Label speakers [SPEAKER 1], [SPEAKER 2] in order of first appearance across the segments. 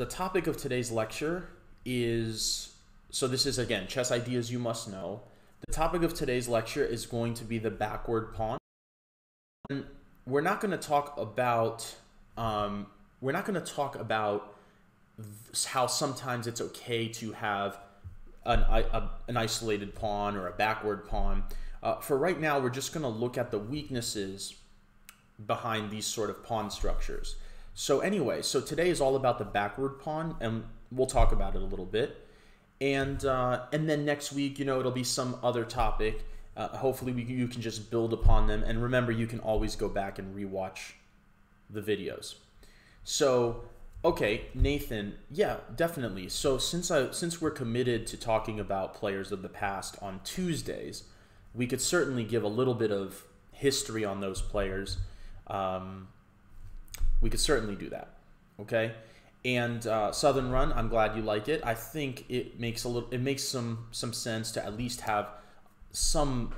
[SPEAKER 1] the topic of today's lecture is so this is again chess ideas you must know. The topic of today's lecture is going to be the backward pawn. And we're not going to talk about um, we're not going to talk about how sometimes it's okay to have an, a, an isolated pawn or a backward pawn. Uh, for right now, we're just going to look at the weaknesses behind these sort of pawn structures. So anyway, so today is all about the backward pawn, and we'll talk about it a little bit. And uh, and then next week, you know, it'll be some other topic. Uh, hopefully, we, you can just build upon them. And remember, you can always go back and rewatch the videos. So, okay, Nathan, yeah, definitely. So since I since we're committed to talking about players of the past on Tuesdays, we could certainly give a little bit of history on those players. Um, we could certainly do that. Okay. And uh, Southern Run, I'm glad you like it. I think it makes a little, it makes some some sense to at least have some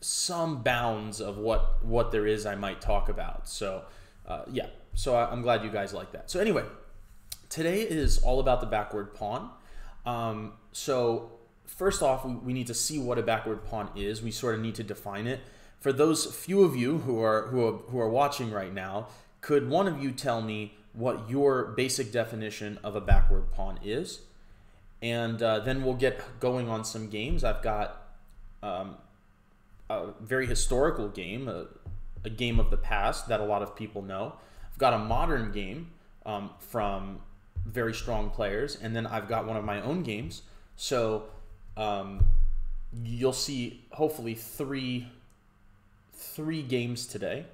[SPEAKER 1] some bounds of what what there is I might talk about. So uh, yeah, so I, am glad you guys like that. So anyway, today is all about the backward pawn. Um, so first off, we, we need to see what a backward pawn is. We sort of need to define it. For those few of you who are who are, who are watching right now, could one of you tell me what your basic definition of a backward pawn is? And uh, then we'll get going on some games. I've got um, a very historical game, a, a, game of the past that a lot of people know. I've got a modern game um, from very strong players, and then I've got one of my own games. So um, you'll see hopefully three three games today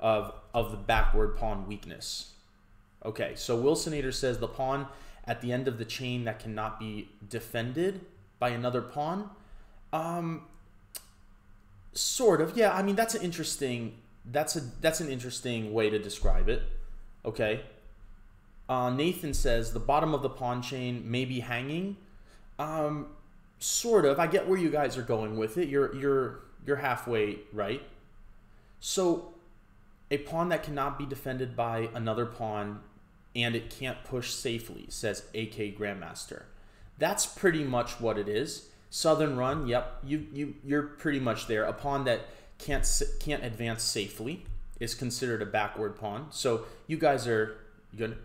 [SPEAKER 1] of, of the backward pawn weakness. Okay, so Wilsonator says the pawn at the end of the chain that cannot be defended by another pawn. Um, sort of, yeah. I mean, that's an interesting. That's a that's an interesting way to describe it. Okay. Uh, Nathan says the bottom of the pawn chain may be hanging. Um, sort of. I get where you guys are going with it. You're you're you're halfway right. So a pawn that cannot be defended by another pawn and it can't push safely, says AK Grandmaster. That's pretty much what it is. Southern Run, yep, you you you're pretty much there. A pawn that can't can't advance safely is considered a backward pawn. So you guys are good.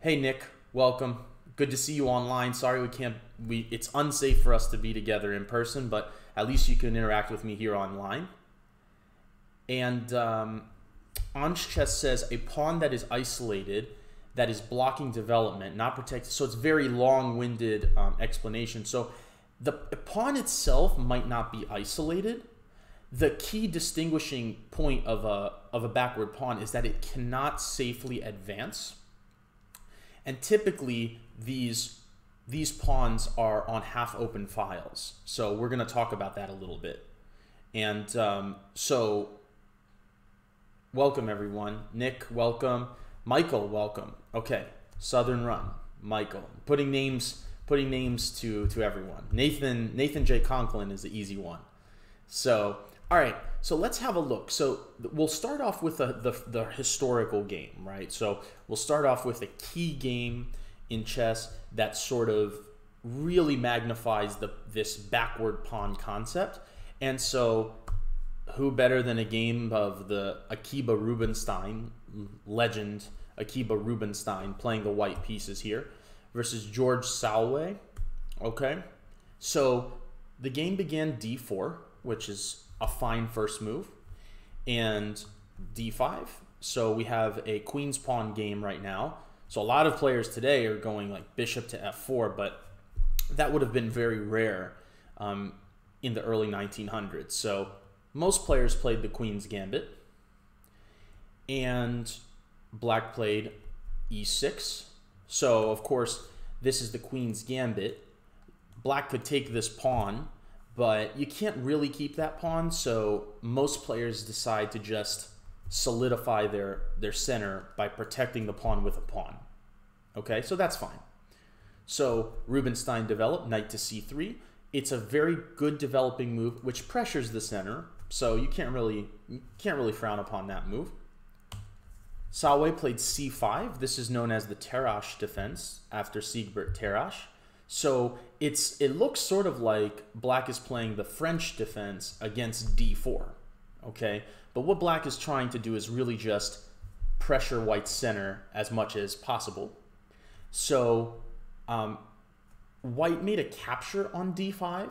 [SPEAKER 1] Hey Nick, welcome. Good to see you online. Sorry we can't we it's unsafe for us to be together in person, but at least you can interact with me here online. And um, Ansh Chess says a pawn that is isolated, that is blocking development, not protected. So it's very long-winded um, explanation. So the pawn itself might not be isolated. The key distinguishing point of a of a backward pawn is that it cannot safely advance. And typically these these pawns are on half open files. So we're going to talk about that a little bit. And um, so Welcome, everyone. Nick, welcome. Michael, welcome. Okay, Southern Run, Michael. Putting names, putting names to to everyone. Nathan, Nathan J. Conklin is the easy one. So, all right. So let's have a look. So we'll start off with the, the, the historical game, right? So we'll start off with a key game in chess that sort of really magnifies the this backward pawn concept. And so who better than a game of the Akiba Rubinstein legend, Akiba Rubinstein playing the white pieces here versus George Salwe. Okay, so the game began d4, which is a fine first move, and d5. So we have a queen's pawn game right now. So a lot of players today are going like bishop to f4, but that would have been very rare um, in the early 1900s. So most players played the Queen's Gambit, and black played e6. So, of course, this is the Queen's Gambit. Black could take this pawn, but you can't really keep that pawn, so most players decide to just solidify their, their center by protecting the pawn with a pawn. Okay, so that's fine. So Rubinstein developed knight to c3. It's a very good developing move, which pressures the center, so you can't really you can't really frown upon that move. Salwe played c5. This is known as the Tarrasch defense after Siegbert Tarrasch. So it's it looks sort of like black is playing the French defense against d4. Okay? But what black is trying to do is really just pressure white's center as much as possible. So um, white made a capture on d5,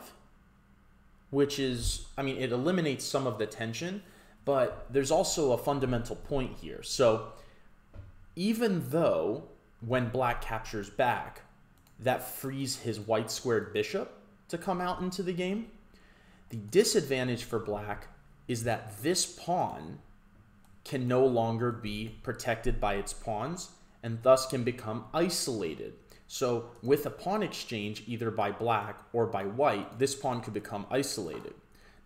[SPEAKER 1] which is, I mean, it eliminates some of the tension, but there's also a fundamental point here. So even though when black captures back, that frees his white squared bishop to come out into the game, the disadvantage for black is that this pawn can no longer be protected by its pawns and thus can become isolated. So with a pawn exchange, either by black or by white, this pawn could become isolated.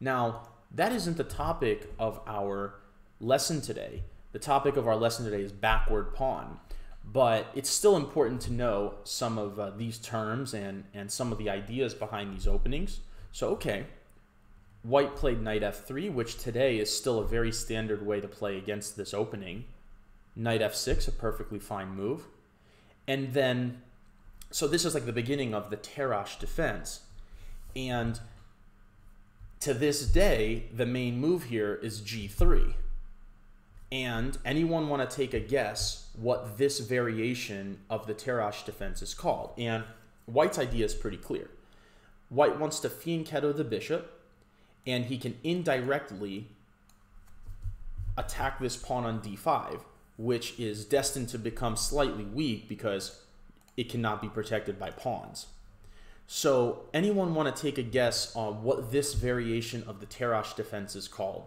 [SPEAKER 1] Now, that isn't the topic of our lesson today. The topic of our lesson today is backward pawn, but it's still important to know some of uh, these terms and, and some of the ideas behind these openings. So, okay, white played knight f3, which today is still a very standard way to play against this opening. Knight f6, a perfectly fine move. And then so this is like the beginning of the Tarrasch defense. And to this day, the main move here is g3. And anyone want to take a guess what this variation of the Tarrasch defense is called? And White's idea is pretty clear. White wants to fianchetto the bishop, and he can indirectly attack this pawn on d5, which is destined to become slightly weak because it cannot be protected by pawns. So anyone want to take a guess on what this variation of the Tarrasch defense is called?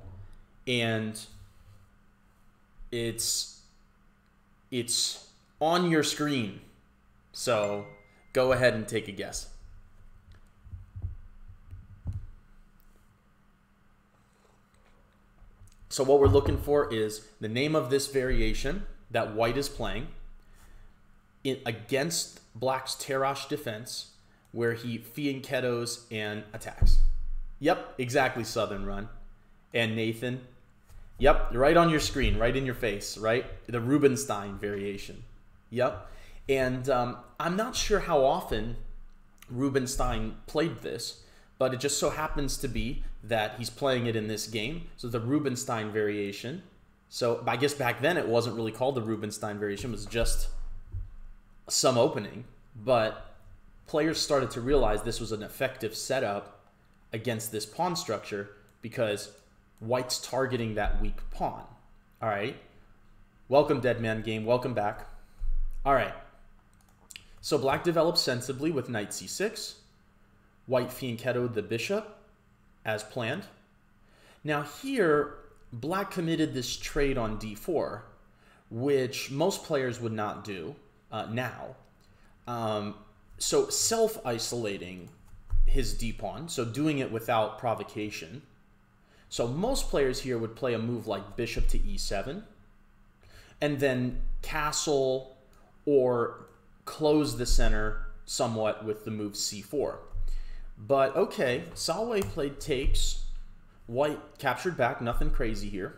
[SPEAKER 1] And it's it's on your screen. So go ahead and take a guess. So what we're looking for is the name of this variation that white is playing in, against Black's Tarrasch defense, where he fianchettos and attacks. Yep, exactly, Southern Run. And Nathan, yep, right on your screen, right in your face, right? The Rubinstein variation. Yep. And um, I'm not sure how often Rubinstein played this, but it just so happens to be that he's playing it in this game. So the Rubinstein variation. So I guess back then it wasn't really called the Rubinstein variation, it was just some opening, but players started to realize this was an effective setup against this pawn structure because white's targeting that weak pawn. All right. Welcome, Dead Man Game. Welcome back. All right. So black develops sensibly with knight c6. White fianchettoed the bishop as planned. Now here, black committed this trade on d4, which most players would not do uh, now. Um, so self isolating his d pawn, so doing it without provocation. So most players here would play a move like bishop to e7, and then castle or close the center somewhat with the move c4. But okay, Salwe played takes. White captured back, nothing crazy here.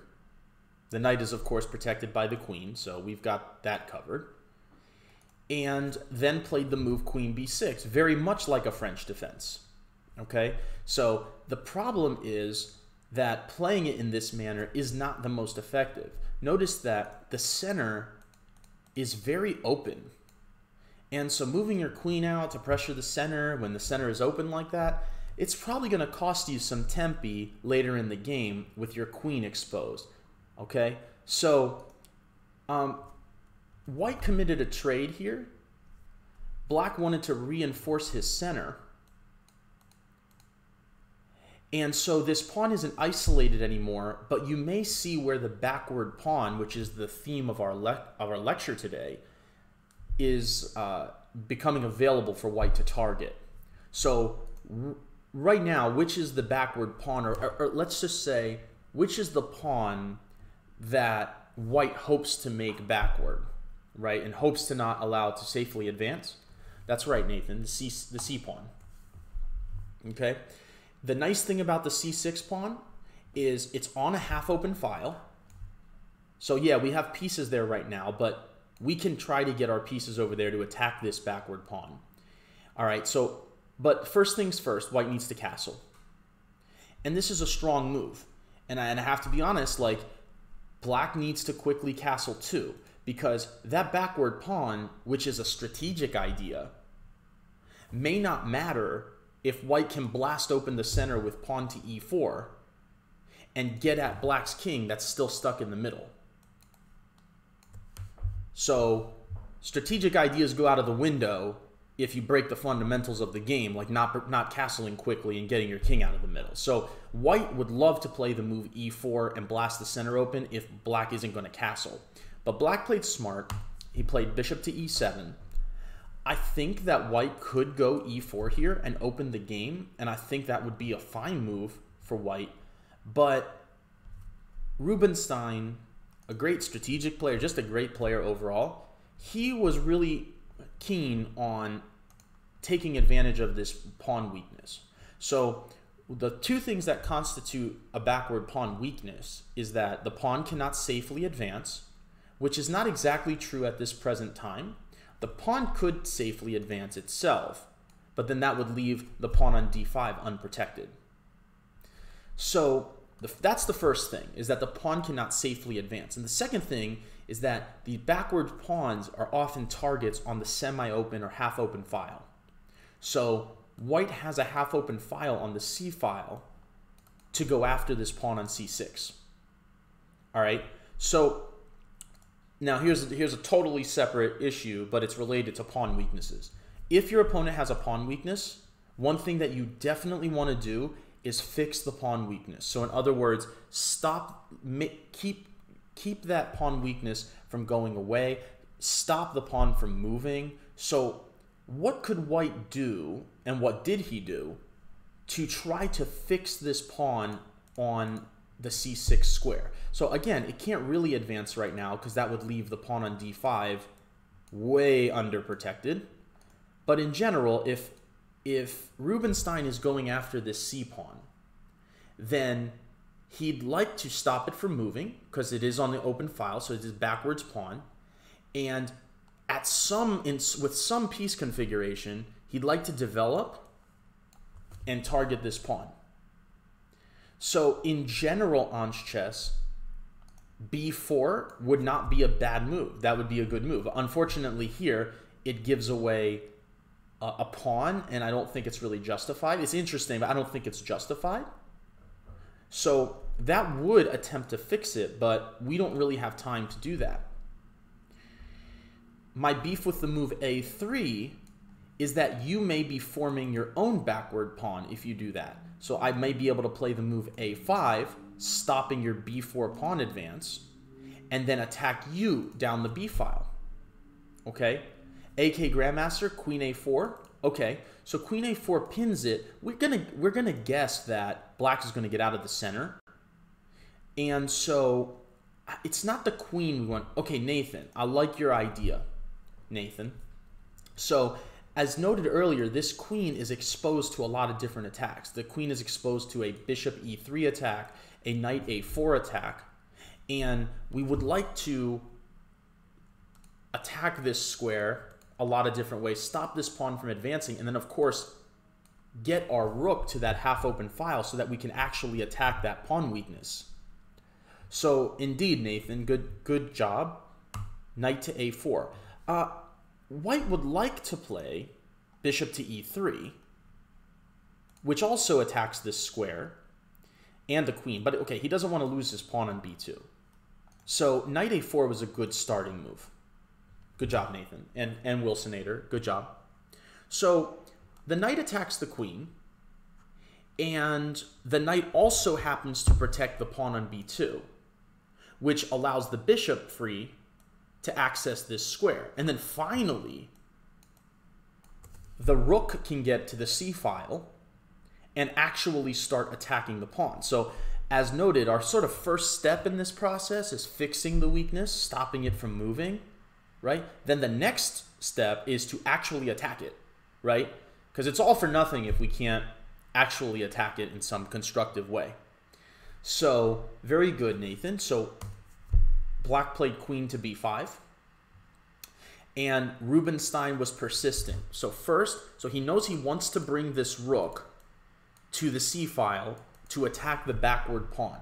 [SPEAKER 1] The knight is, of course, protected by the queen, so we've got that covered and then played the move queen b6, very much like a French defense. Okay, so the problem is that playing it in this manner is not the most effective. Notice that the center is very open. And so moving your queen out to pressure the center when the center is open like that, it's probably going to cost you some tempi later in the game with your queen exposed. Okay, so um, White committed a trade here. Black wanted to reinforce his center. And so this pawn isn't isolated anymore, but you may see where the backward pawn, which is the theme of our, of our lecture today, is uh, becoming available for white to target. So right now, which is the backward pawn, or, or, or let's just say, which is the pawn that white hopes to make backward? Right, and hopes to not allow to safely advance. That's right, Nathan, the C, the C pawn. Okay? The nice thing about the C6 pawn is it's on a half open file. So yeah, we have pieces there right now, but we can try to get our pieces over there to attack this backward pawn. All right, so, but first things first, white needs to castle. And this is a strong move. And I, and I have to be honest, like, black needs to quickly castle too, because that backward pawn, which is a strategic idea, may not matter if white can blast open the center with pawn to e4 and get at black's king that's still stuck in the middle. So strategic ideas go out of the window if you break the fundamentals of the game, like not not castling quickly and getting your king out of the middle. So white would love to play the move e4 and blast the center open if black isn't going to castle. But black played smart. He played bishop to e7. I think that white could go e4 here and open the game, and I think that would be a fine move for white. But Rubinstein, a great strategic player, just a great player overall, he was really keen on taking advantage of this pawn weakness. So the two things that constitute a backward pawn weakness is that the pawn cannot safely advance, which is not exactly true at this present time. The pawn could safely advance itself, but then that would leave the pawn on d5 unprotected. So the, that's the first thing, is that the pawn cannot safely advance. And the second thing is that the backward pawns are often targets on the semi-open or half-open file. So white has a half-open file on the c file to go after this pawn on c6. All right, so now here's, here's a totally separate issue, but it's related to pawn weaknesses. If your opponent has a pawn weakness, one thing that you definitely want to do is fix the pawn weakness. So in other words, stop, keep, keep that pawn weakness from going away, stop the pawn from moving. So what could white do, and what did he do, to try to fix this pawn on the c6 square? So again, it can't really advance right now because that would leave the pawn on d5 way underprotected. But in general, if if Rubinstein is going after this c pawn, then he'd like to stop it from moving because it is on the open file, so it is backwards pawn. And at some in, with some piece configuration, he'd like to develop and target this pawn. So in general on chess, b4 would not be a bad move. That would be a good move. Unfortunately here, it gives away a, a pawn, and I don't think it's really justified. It's interesting, but I don't think it's justified. So that would attempt to fix it, but we don't really have time to do that. My beef with the move a3 is that you may be forming your own backward pawn if you do that. So I may be able to play the move a5, stopping your b4 pawn advance, and then attack you down the b file. Okay? AK Grandmaster, Queen A4. Okay, so Queen A4 pins it. We're gonna we're gonna guess that Black is gonna get out of the center, and so it's not the Queen we want. Okay, Nathan, I like your idea, Nathan. So as noted earlier, this Queen is exposed to a lot of different attacks. The Queen is exposed to a Bishop E3 attack, a Knight A4 attack, and we would like to attack this square a lot of different ways, stop this pawn from advancing, and then of course get our rook to that half open file so that we can actually attack that pawn weakness. So indeed, Nathan, good good job. Knight to a4. Uh, white would like to play bishop to e3, which also attacks this square and the queen. But okay, he doesn't want to lose his pawn on b2. So knight a4 was a good starting move. Good job, Nathan. And, and Wilsonator. Good job. So the knight attacks the queen. And the knight also happens to protect the pawn on b2, which allows the bishop free to access this square. And then finally, the rook can get to the c file and actually start attacking the pawn. So as noted, our sort of first step in this process is fixing the weakness, stopping it from moving right? Then the next step is to actually attack it, right? Because it's all for nothing if we can't actually attack it in some constructive way. So, very good, Nathan. So, black played queen to b5. And Rubinstein was persistent. So first, so he knows he wants to bring this rook to the c file to attack the backward pawn.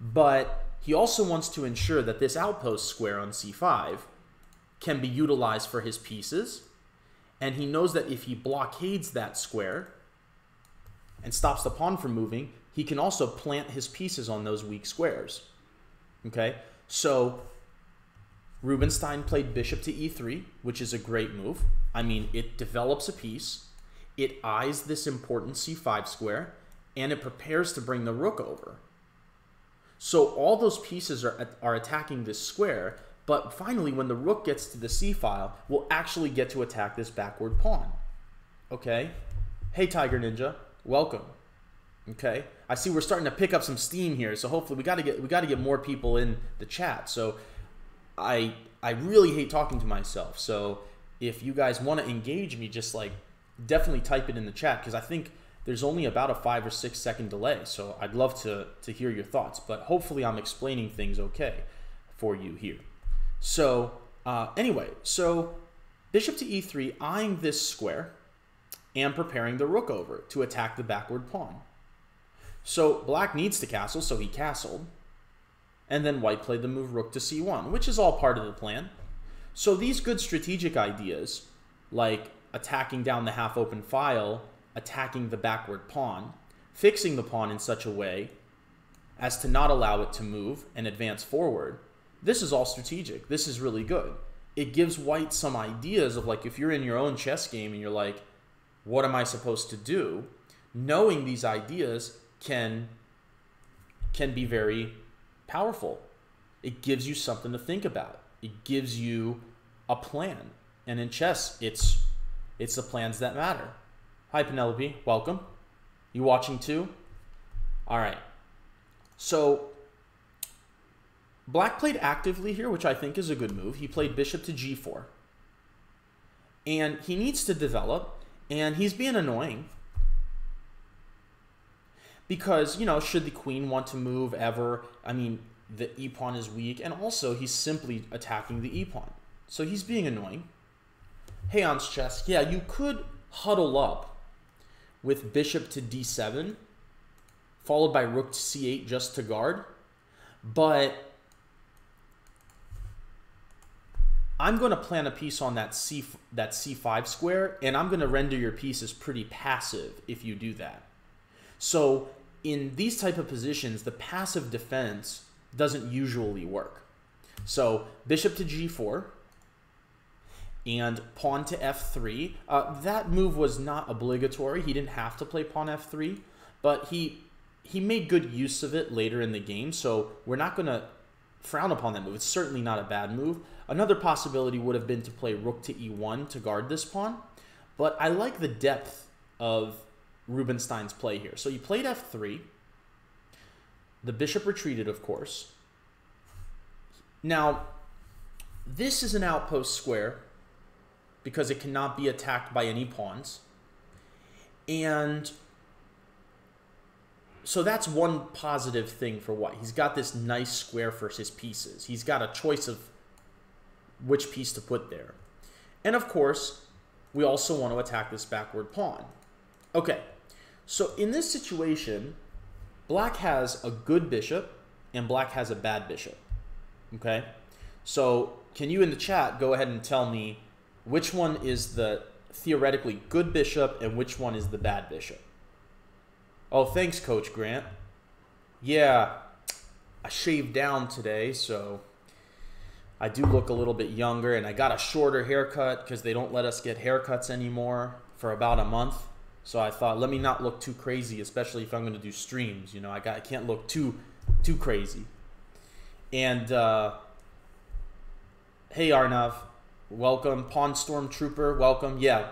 [SPEAKER 1] But he also wants to ensure that this outpost square on c5 can be utilized for his pieces. And he knows that if he blockades that square and stops the pawn from moving, he can also plant his pieces on those weak squares. Okay, so Rubinstein played bishop to e3, which is a great move. I mean, it develops a piece, it eyes this important c5 square, and it prepares to bring the rook over. So all those pieces are, are attacking this square, but finally, when the rook gets to the c file, we'll actually get to attack this backward pawn. Okay? Hey, Tiger Ninja, welcome. Okay? I see we're starting to pick up some steam here, so hopefully we got to get we got to get more people in the chat. So I I really hate talking to myself. So if you guys want to engage me, just like definitely type it in the chat because I think there's only about a five or six second delay. So I'd love to to hear your thoughts. But hopefully I'm explaining things okay for you here. So uh, anyway, so bishop to e3, eyeing this square and preparing the rook over to attack the backward pawn. So black needs to castle, so he castled. And then white played the move rook to c1, which is all part of the plan. So these good strategic ideas, like attacking down the half-open file, attacking the backward pawn, fixing the pawn in such a way as to not allow it to move and advance forward, this is all strategic. This is really good. It gives white some ideas of like if you're in your own chess game and you're like, what am I supposed to do? Knowing these ideas can can be very powerful. It gives you something to think about. It gives you a plan. And in chess, it's it's the plans that matter. Hi Penelope, welcome. You watching too? All right. So Black played actively here, which I think is a good move. He played bishop to g4. And he needs to develop, and he's being annoying because you know should the queen want to move ever i mean the e pawn is weak and also he's simply attacking the e pawn so he's being annoying. Hey on chess yeah you could huddle up with bishop to d7 followed by rook to c8 just to guard. But I'm going to plan a piece on that C that C5 square, and I'm going to render your piece as pretty passive if you do that. So in these type of positions, the passive defense doesn't usually work. So bishop to g4 and pawn to f3. Uh, that move was not obligatory. He didn't have to play pawn f3, but he he made good use of it later in the game. So we're not going to frown upon that move. It's certainly not a bad move. Another possibility would have been to play rook to e1 to guard this pawn, but I like the depth of Rubinstein's play here. So you played f3. The bishop retreated, of course. Now, this is an outpost square because it cannot be attacked by any pawns. And so that's one positive thing for White. He's got this nice square for his pieces. He's got a choice of which piece to put there. And of course, we also want to attack this backward pawn. Okay, so in this situation, black has a good bishop and black has a bad bishop. Okay? So can you in the chat go ahead and tell me which one is the theoretically good bishop and which one is the bad bishop? Oh, thanks, Coach Grant. Yeah, I shaved down today, so I do look a little bit younger, and I got a shorter haircut because they don't let us get haircuts anymore for about a month. So I thought, let me not look too crazy, especially if I'm going to do streams. You know, I got I can't look too too crazy. And uh, hey Arnav, welcome. Pawn Stormtrooper, welcome. Yeah,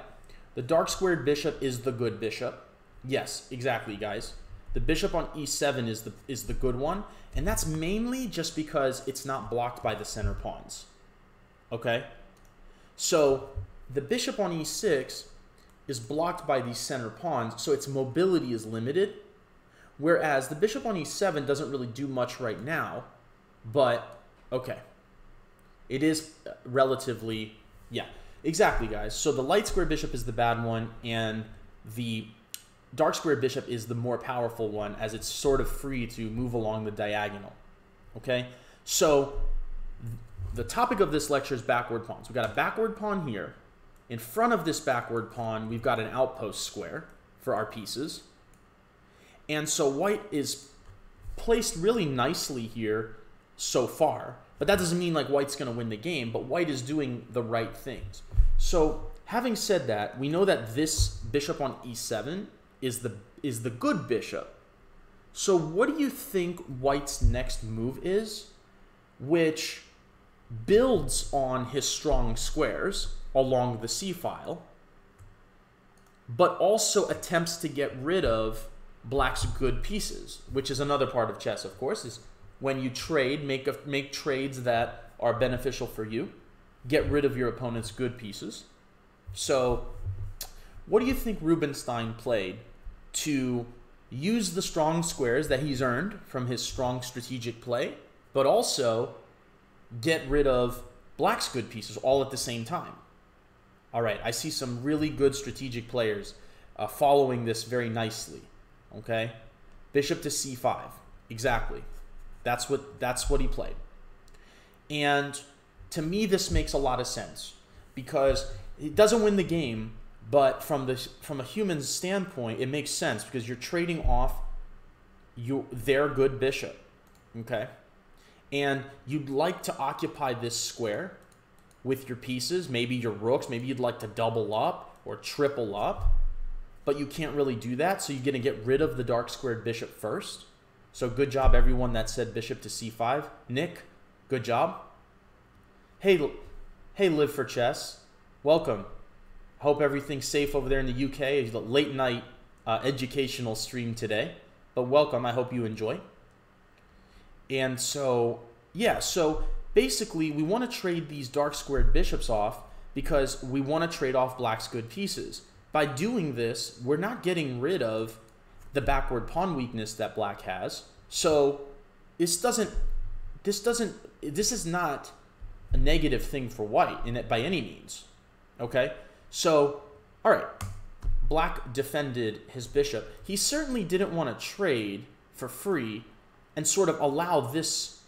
[SPEAKER 1] the dark squared bishop is the good bishop. Yes, exactly, guys. The bishop on e7 is the is the good one, and that's mainly just because it's not blocked by the center pawns. Okay? So, the bishop on e6 is blocked by these center pawns, so its mobility is limited. Whereas the bishop on e7 doesn't really do much right now, but Okay. It is uh, relatively, yeah, exactly, guys. So the light square bishop is the bad one, and the dark square bishop is the more powerful one as it's sort of free to move along the diagonal. Okay? So the topic of this lecture is backward pawns. We've got a backward pawn here. In front of this backward pawn, we've got an outpost square for our pieces. And so white is placed really nicely here so far. But that doesn't mean like white's going to win the game, but white is doing the right things. So having said that, we know that this bishop on e7 is the is the good bishop. So what do you think white's next move is? Which builds on his strong squares along the c file, but also attempts to get rid of black's good pieces, which is another part of chess, of course, is when you trade, make, a, make trades that are beneficial for you, get rid of your opponent's good pieces. So what do you think Rubinstein played to use the strong squares that he's earned from his strong strategic play, but also get rid of black's good pieces all at the same time? All right, I see some really good strategic players uh, following this very nicely. Okay, bishop to c5, exactly. That's what that's what he played. And to me, this makes a lot of sense because he doesn't win the game, but from the from a human standpoint, it makes sense because you're trading off you their good bishop. Okay, and you'd like to occupy this square with your pieces, maybe your rooks, maybe you'd like to double up or triple up, but you can't really do that, so you're going to get rid of the dark squared bishop first. So good job, everyone that said bishop to c5. Nick, good job. Hey, hey, live for chess. Welcome. Hope everything's safe over there in the UK. It's a late night uh, educational stream today, but welcome. I hope you enjoy. And so, yeah, so basically we want to trade these dark squared bishops off because we want to trade off black's good pieces. By doing this, we're not getting rid of the backward pawn weakness that black has. So this doesn't this doesn't this is not a negative thing for white in it by any means. Okay? So, all right. Black defended his bishop. He certainly didn't want to trade for free and sort of allow this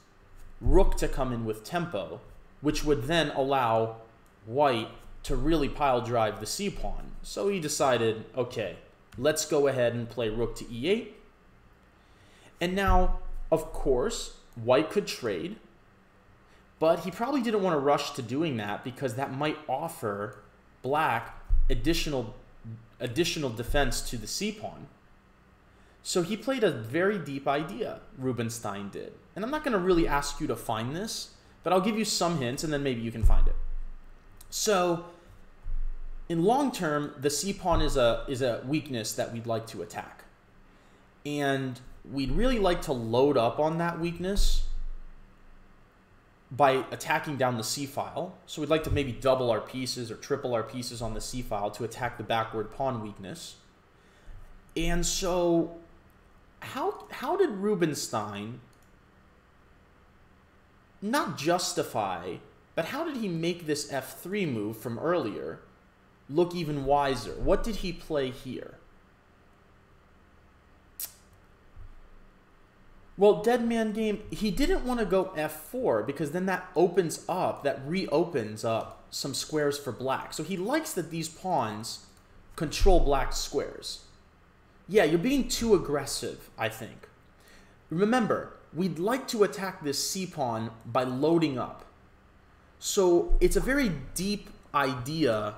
[SPEAKER 1] rook to come in with tempo, which would then allow white to really pile drive the c pawn. So he decided, okay, let's go ahead and play rook to e8. And now, of course, white could trade, but he probably didn't want to rush to doing that because that might offer black additional additional defense to the c pawn. So he played a very deep idea, Rubinstein did. And I'm not going to really ask you to find this, but I'll give you some hints and then maybe you can find it. So in long term, the c pawn is a is a weakness that we'd like to attack. And we'd really like to load up on that weakness by attacking down the c file. So we'd like to maybe double our pieces or triple our pieces on the c file to attack the backward pawn weakness. And so how how did Rubinstein not justify, but how did he make this f3 move from earlier look even wiser? What did he play here? Well, Dead Man Game, he didn't want to go f4 because then that opens up, that reopens up some squares for black. So he likes that these pawns control black squares. Yeah, you're being too aggressive, I think. Remember, we'd like to attack this c pawn by loading up. So it's a very deep idea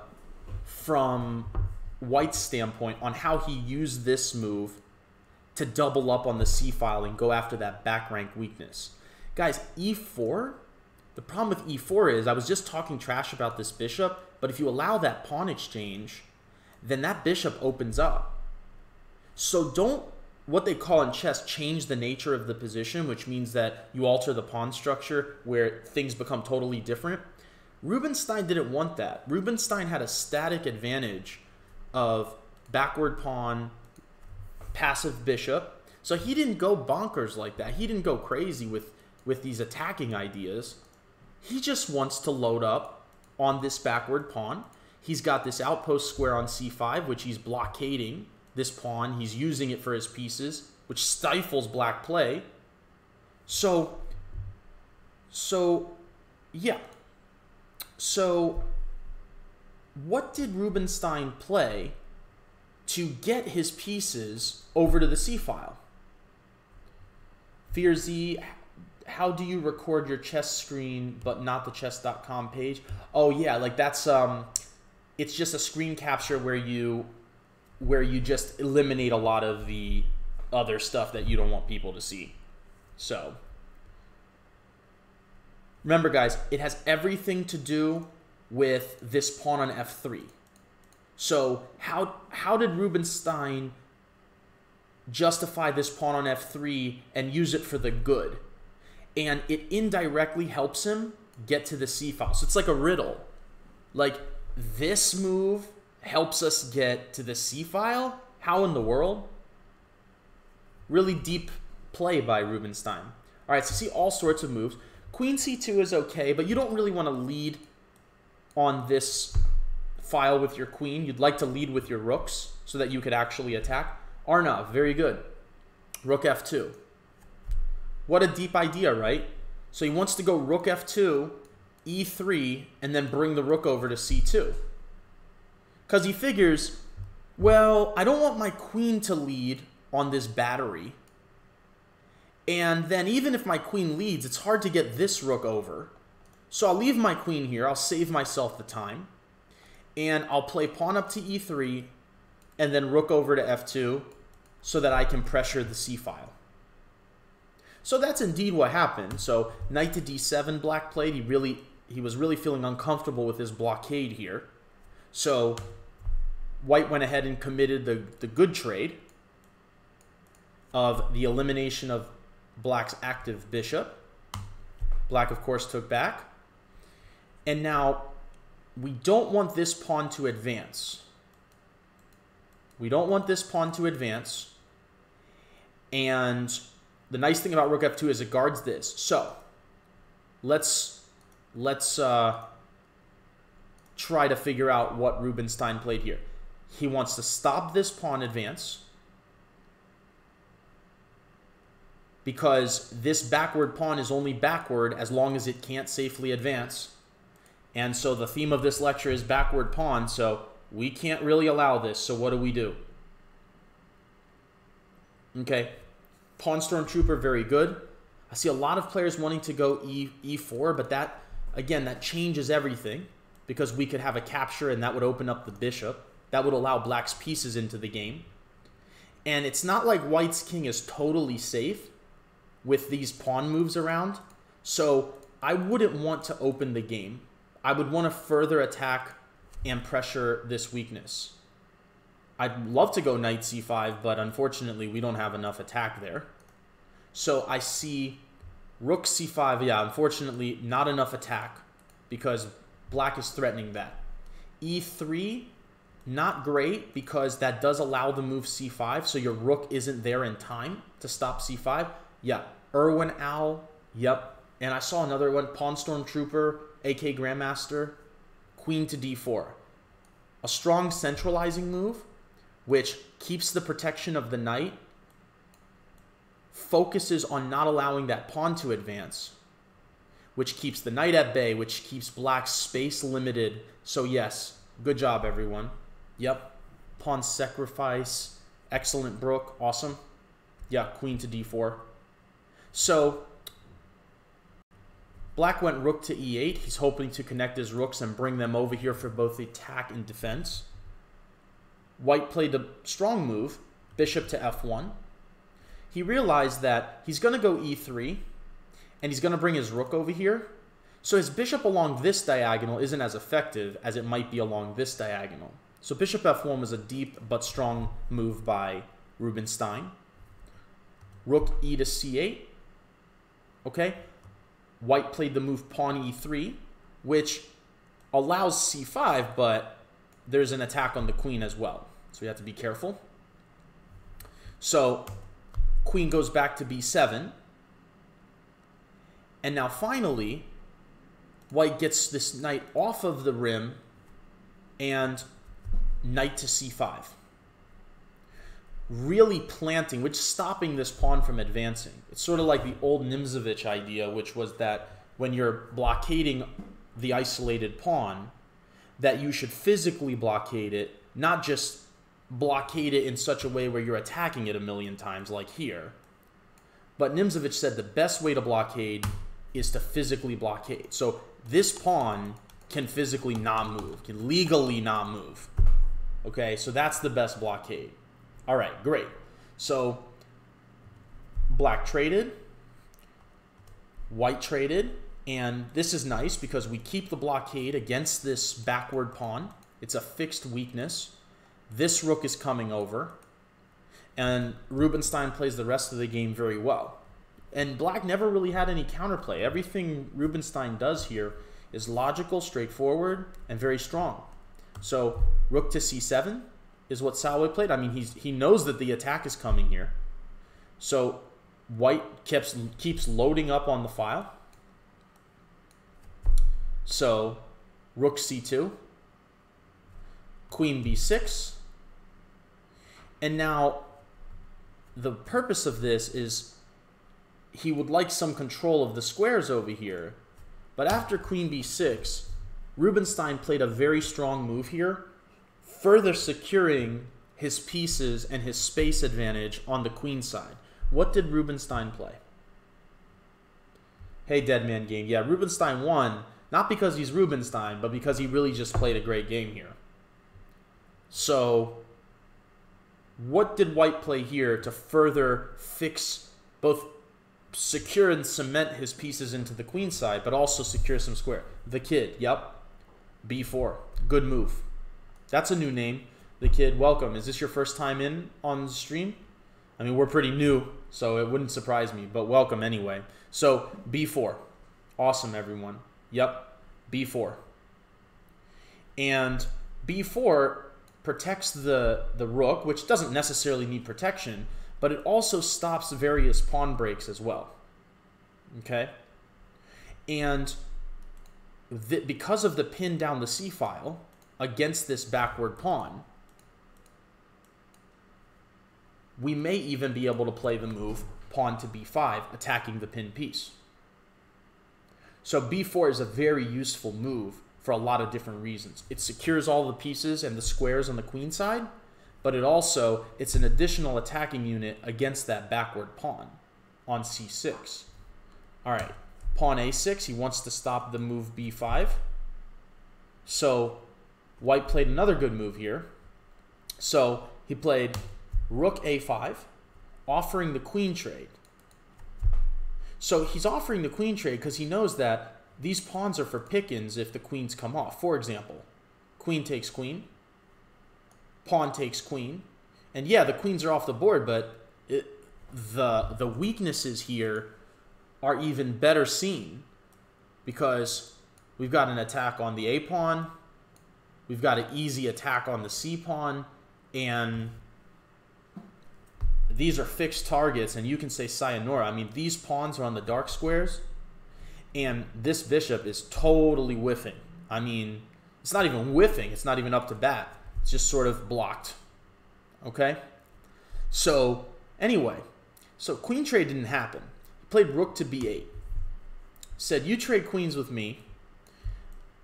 [SPEAKER 1] from White's standpoint on how he used this move to double up on the c file and go after that back rank weakness. Guys, e4, the problem with e4 is I was just talking trash about this bishop, but if you allow that pawn exchange, then that bishop opens up. So don't what they call in chess change the nature of the position, which means that you alter the pawn structure where things become totally different. Rubinstein didn't want that. Rubinstein had a static advantage of backward pawn, passive bishop. So he didn't go bonkers like that. He didn't go crazy with with these attacking ideas. He just wants to load up on this backward pawn. He's got this outpost square on c5, which he's blockading this pawn. He's using it for his pieces, which stifles black play. So, so, yeah. So, what did Rubinstein play to get his pieces over to the C file? Fear Z, how do you record your chess screen but not the chess.com page? Oh yeah, like that's um it's just a screen capture where you where you just eliminate a lot of the other stuff that you don't want people to see. So remember guys, it has everything to do with this pawn on f3. So how how did Rubinstein justify this pawn on f3 and use it for the good? And it indirectly helps him get to the c file. So it's like a riddle. Like this move helps us get to the c file. How in the world? Really deep play by Rubinstein. All right, so see all sorts of moves. Queen c2 is okay, but you don't really want to lead on this file with your queen. You'd like to lead with your rooks so that you could actually attack. Arnav, very good. Rook f2. What a deep idea, right? So he wants to go rook f2, e3, and then bring the rook over to c2. Because he figures, well, I don't want my queen to lead on this battery. And then even if my queen leads, it's hard to get this rook over. So I'll leave my queen here. I'll save myself the time. And I'll play pawn up to e3 and then rook over to f2 so that I can pressure the c file. So that's indeed what happened. So knight to d7 black played. He really he was really feeling uncomfortable with his blockade here. So white went ahead and committed the, the good trade of the elimination of black's active bishop. Black, of course, took back. And now we don't want this pawn to advance. We don't want this pawn to advance. And the nice thing about rook f2 is it guards this. So let's let's uh, try to figure out what Rubinstein played here. He wants to stop this pawn advance because this backward pawn is only backward as long as it can't safely advance. And so the theme of this lecture is backward pawn, so we can't really allow this, so what do we do? Okay, pawn stormtrooper, very good. I see a lot of players wanting to go e, e4, but that, again, that changes everything because we could have a capture and that would open up the bishop. That would allow black's pieces into the game. And it's not like white's king is totally safe with these pawn moves around. So I wouldn't want to open the game. I would want to further attack and pressure this weakness. I'd love to go knight c5, but unfortunately we don't have enough attack there. So I see rook c5, yeah, unfortunately not enough attack because black is threatening that. e3, not great because that does allow the move c5, so your rook isn't there in time to stop c5. Yeah, Irwin Owl, yep. And I saw another one, Pawn Stormtrooper, AK Grandmaster, queen to d4. A strong centralizing move, which keeps the protection of the knight, focuses on not allowing that pawn to advance, which keeps the knight at bay, which keeps black's space limited. So yes, good job, everyone. Yep, pawn sacrifice, excellent brook, awesome. Yeah, queen to d4. So Black went rook to e8. He's hoping to connect his rooks and bring them over here for both attack and defense. White played a strong move, bishop to f1. He realized that he's going to go e3, and he's going to bring his rook over here. So his bishop along this diagonal isn't as effective as it might be along this diagonal. So bishop f1 was a deep but strong move by Rubinstein. Rook e to c8. Okay, White played the move pawn e3, which allows c5, but there's an attack on the queen as well. So you have to be careful. So queen goes back to b7. And now finally, white gets this knight off of the rim and knight to c5. Really planting, which is stopping this pawn from advancing. It's sort of like the old Nimzovich idea, which was that when you're blockading the isolated pawn, that you should physically blockade it, not just blockade it in such a way where you're attacking it a million times like here. But Nimzovich said the best way to blockade is to physically blockade. So this pawn can physically not move, can legally not move. Okay, so that's the best blockade. All right, great. So black traded, white traded, and this is nice because we keep the blockade against this backward pawn. It's a fixed weakness. This rook is coming over. And Rubinstein plays the rest of the game very well. And black never really had any counterplay. Everything Rubinstein does here is logical, straightforward, and very strong. So rook to c7 is what Salwe played. I mean, he's, he knows that the attack is coming here. So white keeps, keeps loading up on the file. So rook c2, queen b6, and now the purpose of this is he would like some control of the squares over here. But after queen b6, Rubinstein played a very strong move here, further securing his pieces and his space advantage on the queen side. What did Rubinstein play? Hey, Dead Man Game. Yeah, Rubinstein won, not because he's Rubinstein, but because he really just played a great game here. So what did White play here to further fix both secure and cement his pieces into the queen side, but also secure some square? The kid, yep. B4. Good move. That's a new name. The kid, welcome. Is this your first time in on the stream? I mean, we're pretty new, so it wouldn't surprise me, but welcome anyway. So, B4. Awesome, everyone. Yep, B4. And B4 protects the, the rook, which doesn't necessarily need protection, but it also stops various pawn breaks as well. Okay? And because of the pin down the c file against this backward pawn, we may even be able to play the move pawn to b5, attacking the pin piece. So b4 is a very useful move for a lot of different reasons. It secures all the pieces and the squares on the queen side, but it also it's an additional attacking unit against that backward pawn on c6. All right, pawn a6, he wants to stop the move b5. So white played another good move here. So he played rook a5, offering the queen trade. So he's offering the queen trade because he knows that these pawns are for pickings if the queens come off. For example, queen takes queen, pawn takes queen, and yeah, the queens are off the board, but it, the the weaknesses here are even better seen because we've got an attack on the a pawn, we've got an easy attack on the c pawn, and these are fixed targets, and you can say sayonara. I mean, these pawns are on the dark squares and this bishop is totally whiffing. I mean, it's not even whiffing. It's not even up to bat. It's just sort of blocked. Okay? So, anyway, so queen trade didn't happen. He played rook to b8. Said, you trade queens with me.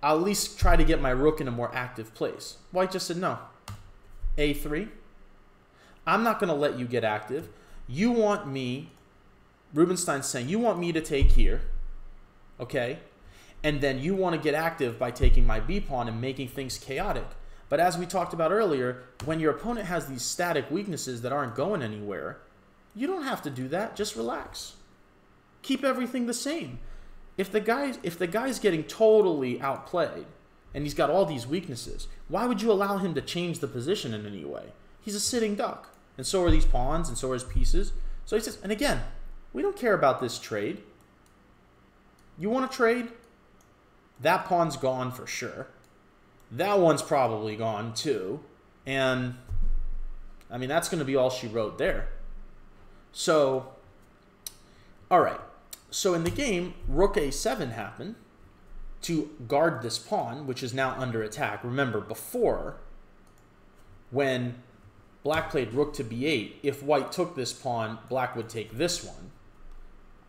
[SPEAKER 1] I'll at least try to get my rook in a more active place. White just said, no. a3. I'm not going to let you get active. You want me, Rubinstein's saying, you want me to take here okay? And then you want to get active by taking my B pawn and making things chaotic. But as we talked about earlier, when your opponent has these static weaknesses that aren't going anywhere, you don't have to do that. Just relax. Keep everything the same. If the guy if the guy's getting totally outplayed and he's got all these weaknesses, why would you allow him to change the position in any way? He's a sitting duck. And so are these pawns and so are his pieces. So he says, and again, we don't care about this trade. You want to trade? That pawn's gone for sure. That one's probably gone too. And, I mean, that's going to be all she wrote there. So, all right. so in the game, rook a7 happened to guard this pawn, which is now under attack. Remember, before, when black played rook to b8, if white took this pawn, black would take this one.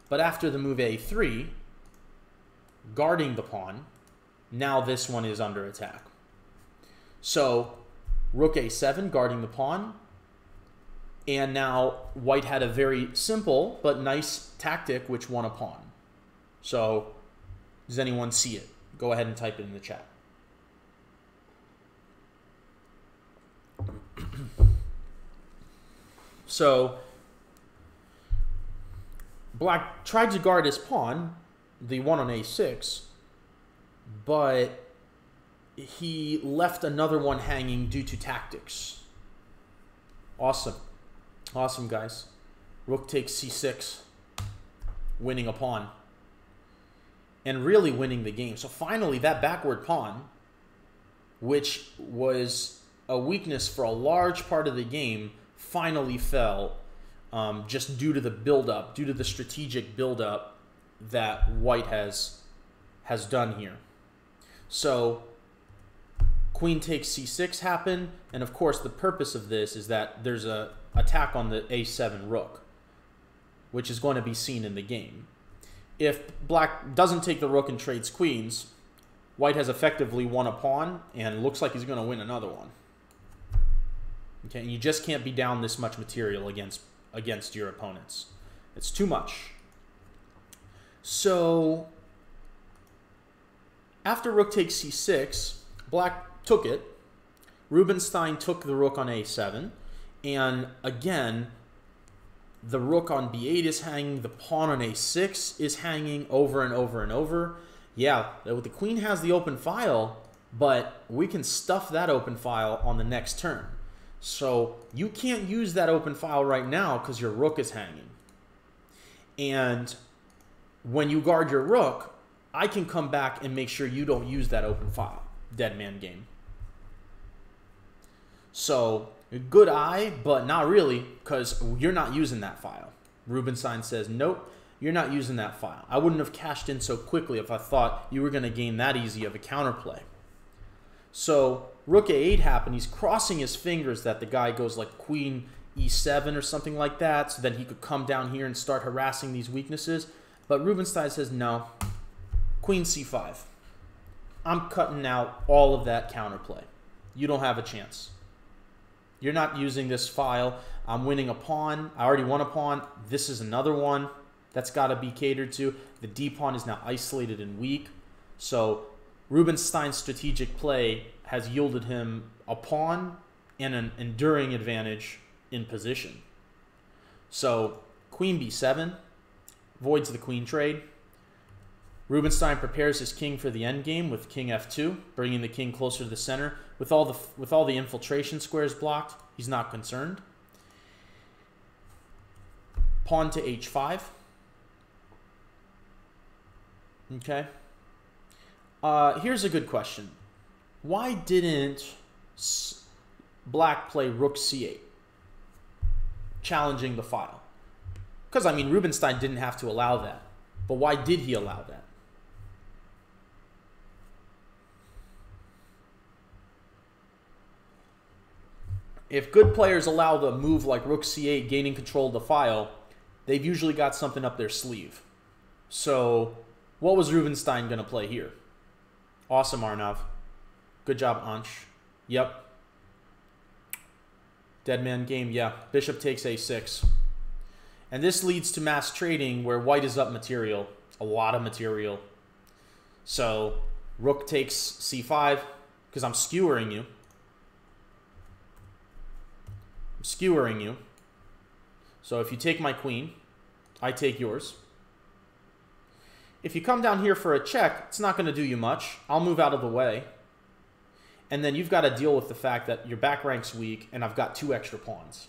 [SPEAKER 1] But after the move a3, guarding the pawn, now this one is under attack. So rook a7 guarding the pawn, and now white had a very simple but nice tactic which won a pawn. So does anyone see it? Go ahead and type it in the chat. so black tried to guard his pawn, the one on a6, but he left another one hanging due to tactics. Awesome. Awesome, guys. Rook takes c6, winning a pawn. And really winning the game. So finally, that backward pawn, which was a weakness for a large part of the game, finally fell um, just due to the buildup, due to the strategic buildup that White has has done here. So queen takes c6 happen, and of course the purpose of this is that there's a attack on the a7 rook, which is going to be seen in the game. If black doesn't take the rook and trades queens, white has effectively won a pawn and looks like he's going to win another one. Okay, and you just can't be down this much material against against your opponents. It's too much. So after rook takes c6, black took it. Rubinstein took the rook on a7. And again, the rook on b8 is hanging, the pawn on a6 is hanging over and over and over. Yeah, the queen has the open file, but we can stuff that open file on the next turn. So you can't use that open file right now because your rook is hanging. And when you guard your rook, I can come back and make sure you don't use that open file. Dead man game. So good eye, but not really, because you're not using that file. Rubinstein says, nope, you're not using that file. I wouldn't have cashed in so quickly if I thought you were going to gain that easy of a counterplay. So rook a8 happened. He's crossing his fingers that the guy goes like queen e7 or something like that, so that he could come down here and start harassing these weaknesses. But Rubinstein says, no, queen c5. I'm cutting out all of that counterplay. You don't have a chance. You're not using this file. I'm winning a pawn. I already won a pawn. This is another one that's got to be catered to. The d pawn is now isolated and weak. So Rubinstein's strategic play has yielded him a pawn and an enduring advantage in position. So queen b7 voids the queen trade. Rubinstein prepares his king for the endgame with king f2, bringing the king closer to the center. With all the with all the infiltration squares blocked, he's not concerned. Pawn to h5. Okay. Uh, here's a good question. Why didn't black play rook c8? Challenging the file. Because, I mean, Rubinstein didn't have to allow that. But why did he allow that? If good players allow the move like rook c8 gaining control of the file, they've usually got something up their sleeve. So what was Rubinstein going to play here? Awesome, Arnav. Good job, Ansh. Yep. Dead man game, yeah. Bishop takes a6. And this leads to mass trading where white is up material. A lot of material. So rook takes c5 because I'm skewering you. Skewering you. So if you take my queen, I take yours. If you come down here for a check, it's not going to do you much. I'll move out of the way. And then you've got to deal with the fact that your back rank's weak and I've got two extra pawns.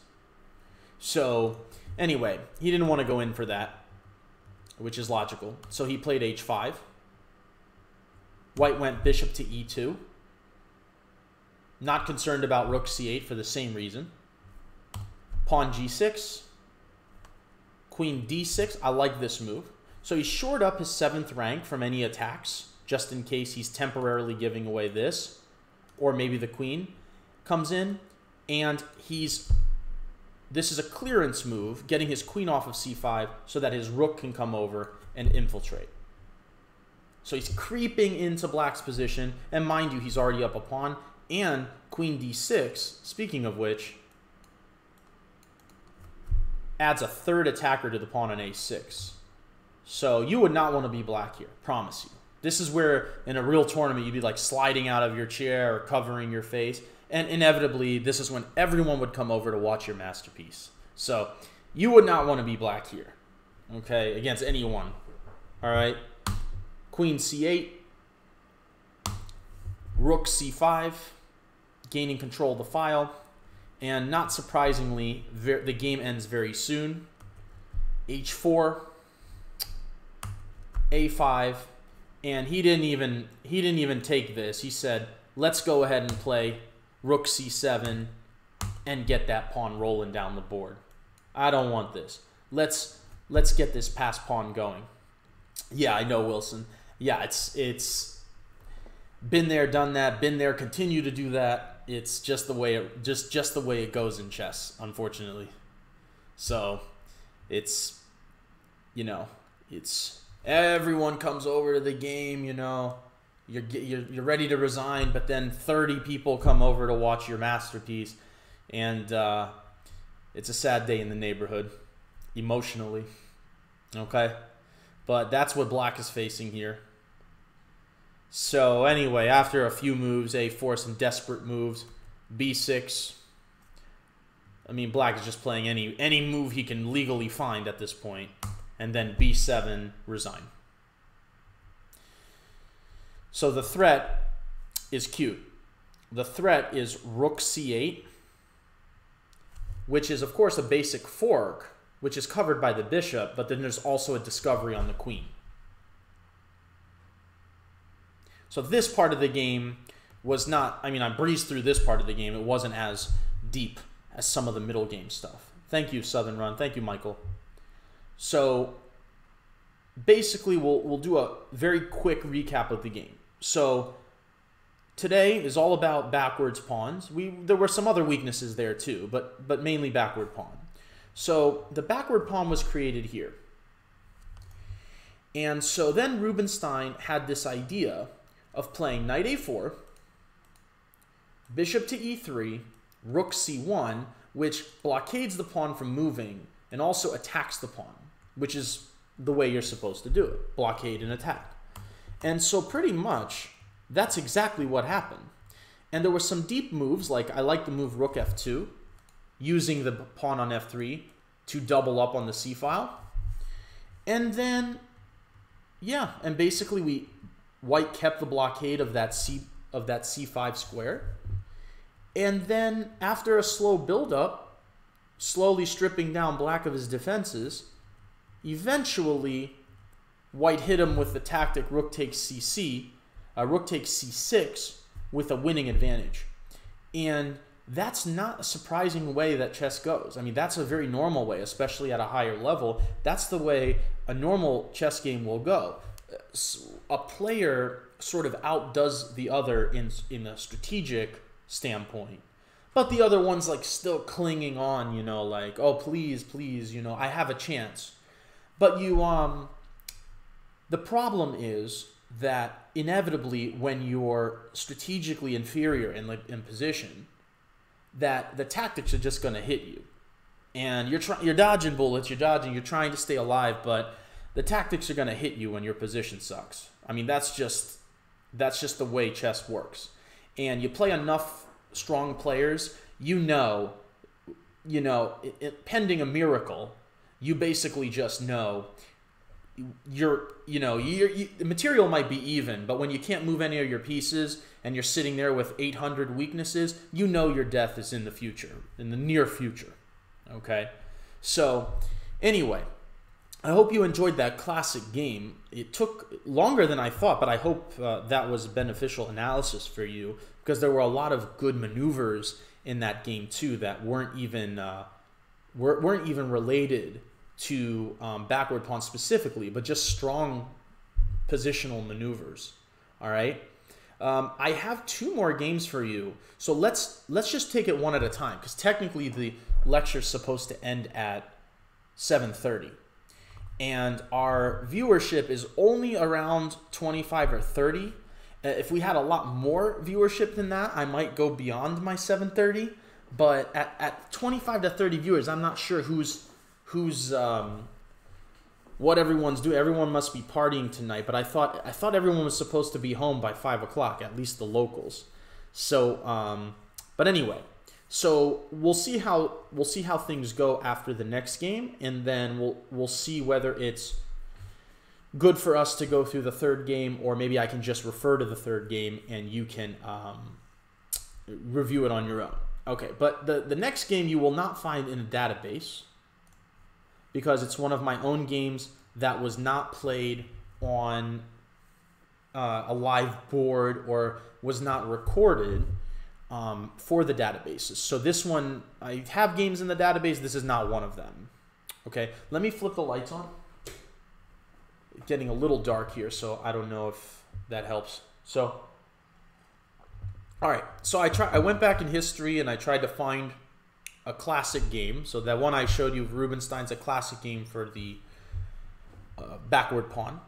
[SPEAKER 1] So anyway, he didn't want to go in for that, which is logical. So he played h5. White went bishop to e2. Not concerned about rook c8 for the same reason. Pawn g6. Queen d6. I like this move. So he shored up his seventh rank from any attacks, just in case he's temporarily giving away this, or maybe the queen comes in, and he's this is a clearance move, getting his queen off of c5 so that his rook can come over and infiltrate. So he's creeping into black's position, and mind you, he's already up a pawn, and queen d6, speaking of which, adds a third attacker to the pawn on a6. So you would not want to be black here, promise you. This is where, in a real tournament, you'd be like sliding out of your chair or covering your face. And inevitably, this is when everyone would come over to watch your masterpiece. So you would not want to be black here, okay, against anyone. All right. Queen c8, rook c5, gaining control of the file. And not surprisingly, the game ends very soon. h4, a5, and he didn't even he didn't even take this. He said, "Let's go ahead and play rook c7 and get that pawn rolling down the board. I don't want this. Let's let's get this pass pawn going. Yeah, I know Wilson. Yeah, it's it's been there, done that, been there, continue to do that. It's just the way it just just the way it goes in chess, unfortunately. So, it's you know, it's everyone comes over to the game, you know, you're, you're, you're ready to resign, but then 30 people come over to watch your masterpiece. And uh, it's a sad day in the neighborhood, emotionally. Okay? But that's what Black is facing here. So, anyway, after a few moves, A4, some desperate moves, B6. I mean, Black is just playing any any move he can legally find at this point, and then B7 resign. So the threat is cute. The threat is rook c8, which is, of course, a basic fork, which is covered by the bishop, but then there's also a discovery on the queen. So this part of the game was not, I mean, I breezed through this part of the game. It wasn't as deep as some of the middle game stuff. Thank you, Southern Run. Thank you, Michael. So basically, we'll, we'll do a very quick recap of the game. So today is all about backwards pawns. We there were some other weaknesses there too, but but mainly backward pawn. So the backward pawn was created here. And so then Rubinstein had this idea of playing knight a4, bishop to e3, rook c1, which blockades the pawn from moving and also attacks the pawn, which is the way you're supposed to do it, blockade and attack. And so pretty much that's exactly what happened. And there were some deep moves, like I like the move rook f2, using the pawn on f3 to double up on the c file. And then, yeah, and basically we white kept the blockade of that c of that c5 square. And then after a slow buildup, slowly stripping down black of his defenses, eventually White hit him with the tactic rook takes cc, uh, rook takes c6 with a winning advantage. And that's not a surprising way that chess goes. I mean, that's a very normal way, especially at a higher level. That's the way a normal chess game will go. A player sort of outdoes the other in in a strategic standpoint. But the other one's like still clinging on, you know, like, "Oh, please, please, you know, I have a chance." But you um the problem is that inevitably, when you're strategically inferior in, in position, that the tactics are just going to hit you, and you're trying, you're dodging bullets, you're dodging, you're trying to stay alive, but the tactics are going to hit you when your position sucks. I mean, that's just that's just the way chess works. And you play enough strong players, you know, you know, it, it, pending a miracle, you basically just know you're you know you're, you, the material might be even but when you can't move any of your pieces and you're sitting there with 800 weaknesses you know your death is in the future in the near future okay so anyway i hope you enjoyed that classic game it took longer than i thought but i hope uh, that was beneficial analysis for you because there were a lot of good maneuvers in that game too that weren't even uh, weren't even related to um, backward pawn specifically, but just strong positional maneuvers. All right. Um, I have two more games for you, so let's let's just take it one at a time because technically the lecture's supposed to end at 7:30, and our viewership is only around 25 or 30. Uh, if we had a lot more viewership than that, I might go beyond my 7:30. But at, at 25 to 30 viewers, I'm not sure who's who's um, what everyone's doing. Everyone must be partying tonight, but I thought I thought everyone was supposed to be home by five o'clock, at least the locals. So, um, but anyway, so we'll see how we'll see how things go after the next game, and then we'll we'll see whether it's good for us to go through the third game, or maybe I can just refer to the third game and you can um, review it on your own. Okay, but the the next game you will not find in a database because it's one of my own games that was not played on uh, a live board or was not recorded um, for the databases. So this one, I have games in the database. This is not one of them. Okay, let me flip the lights on. getting a little dark here, so I don't know if that helps. So, all right. So I try. I went back in history and I tried to find a classic game. So that one I showed you, Rubinstein's a classic game for the uh, backward pawn.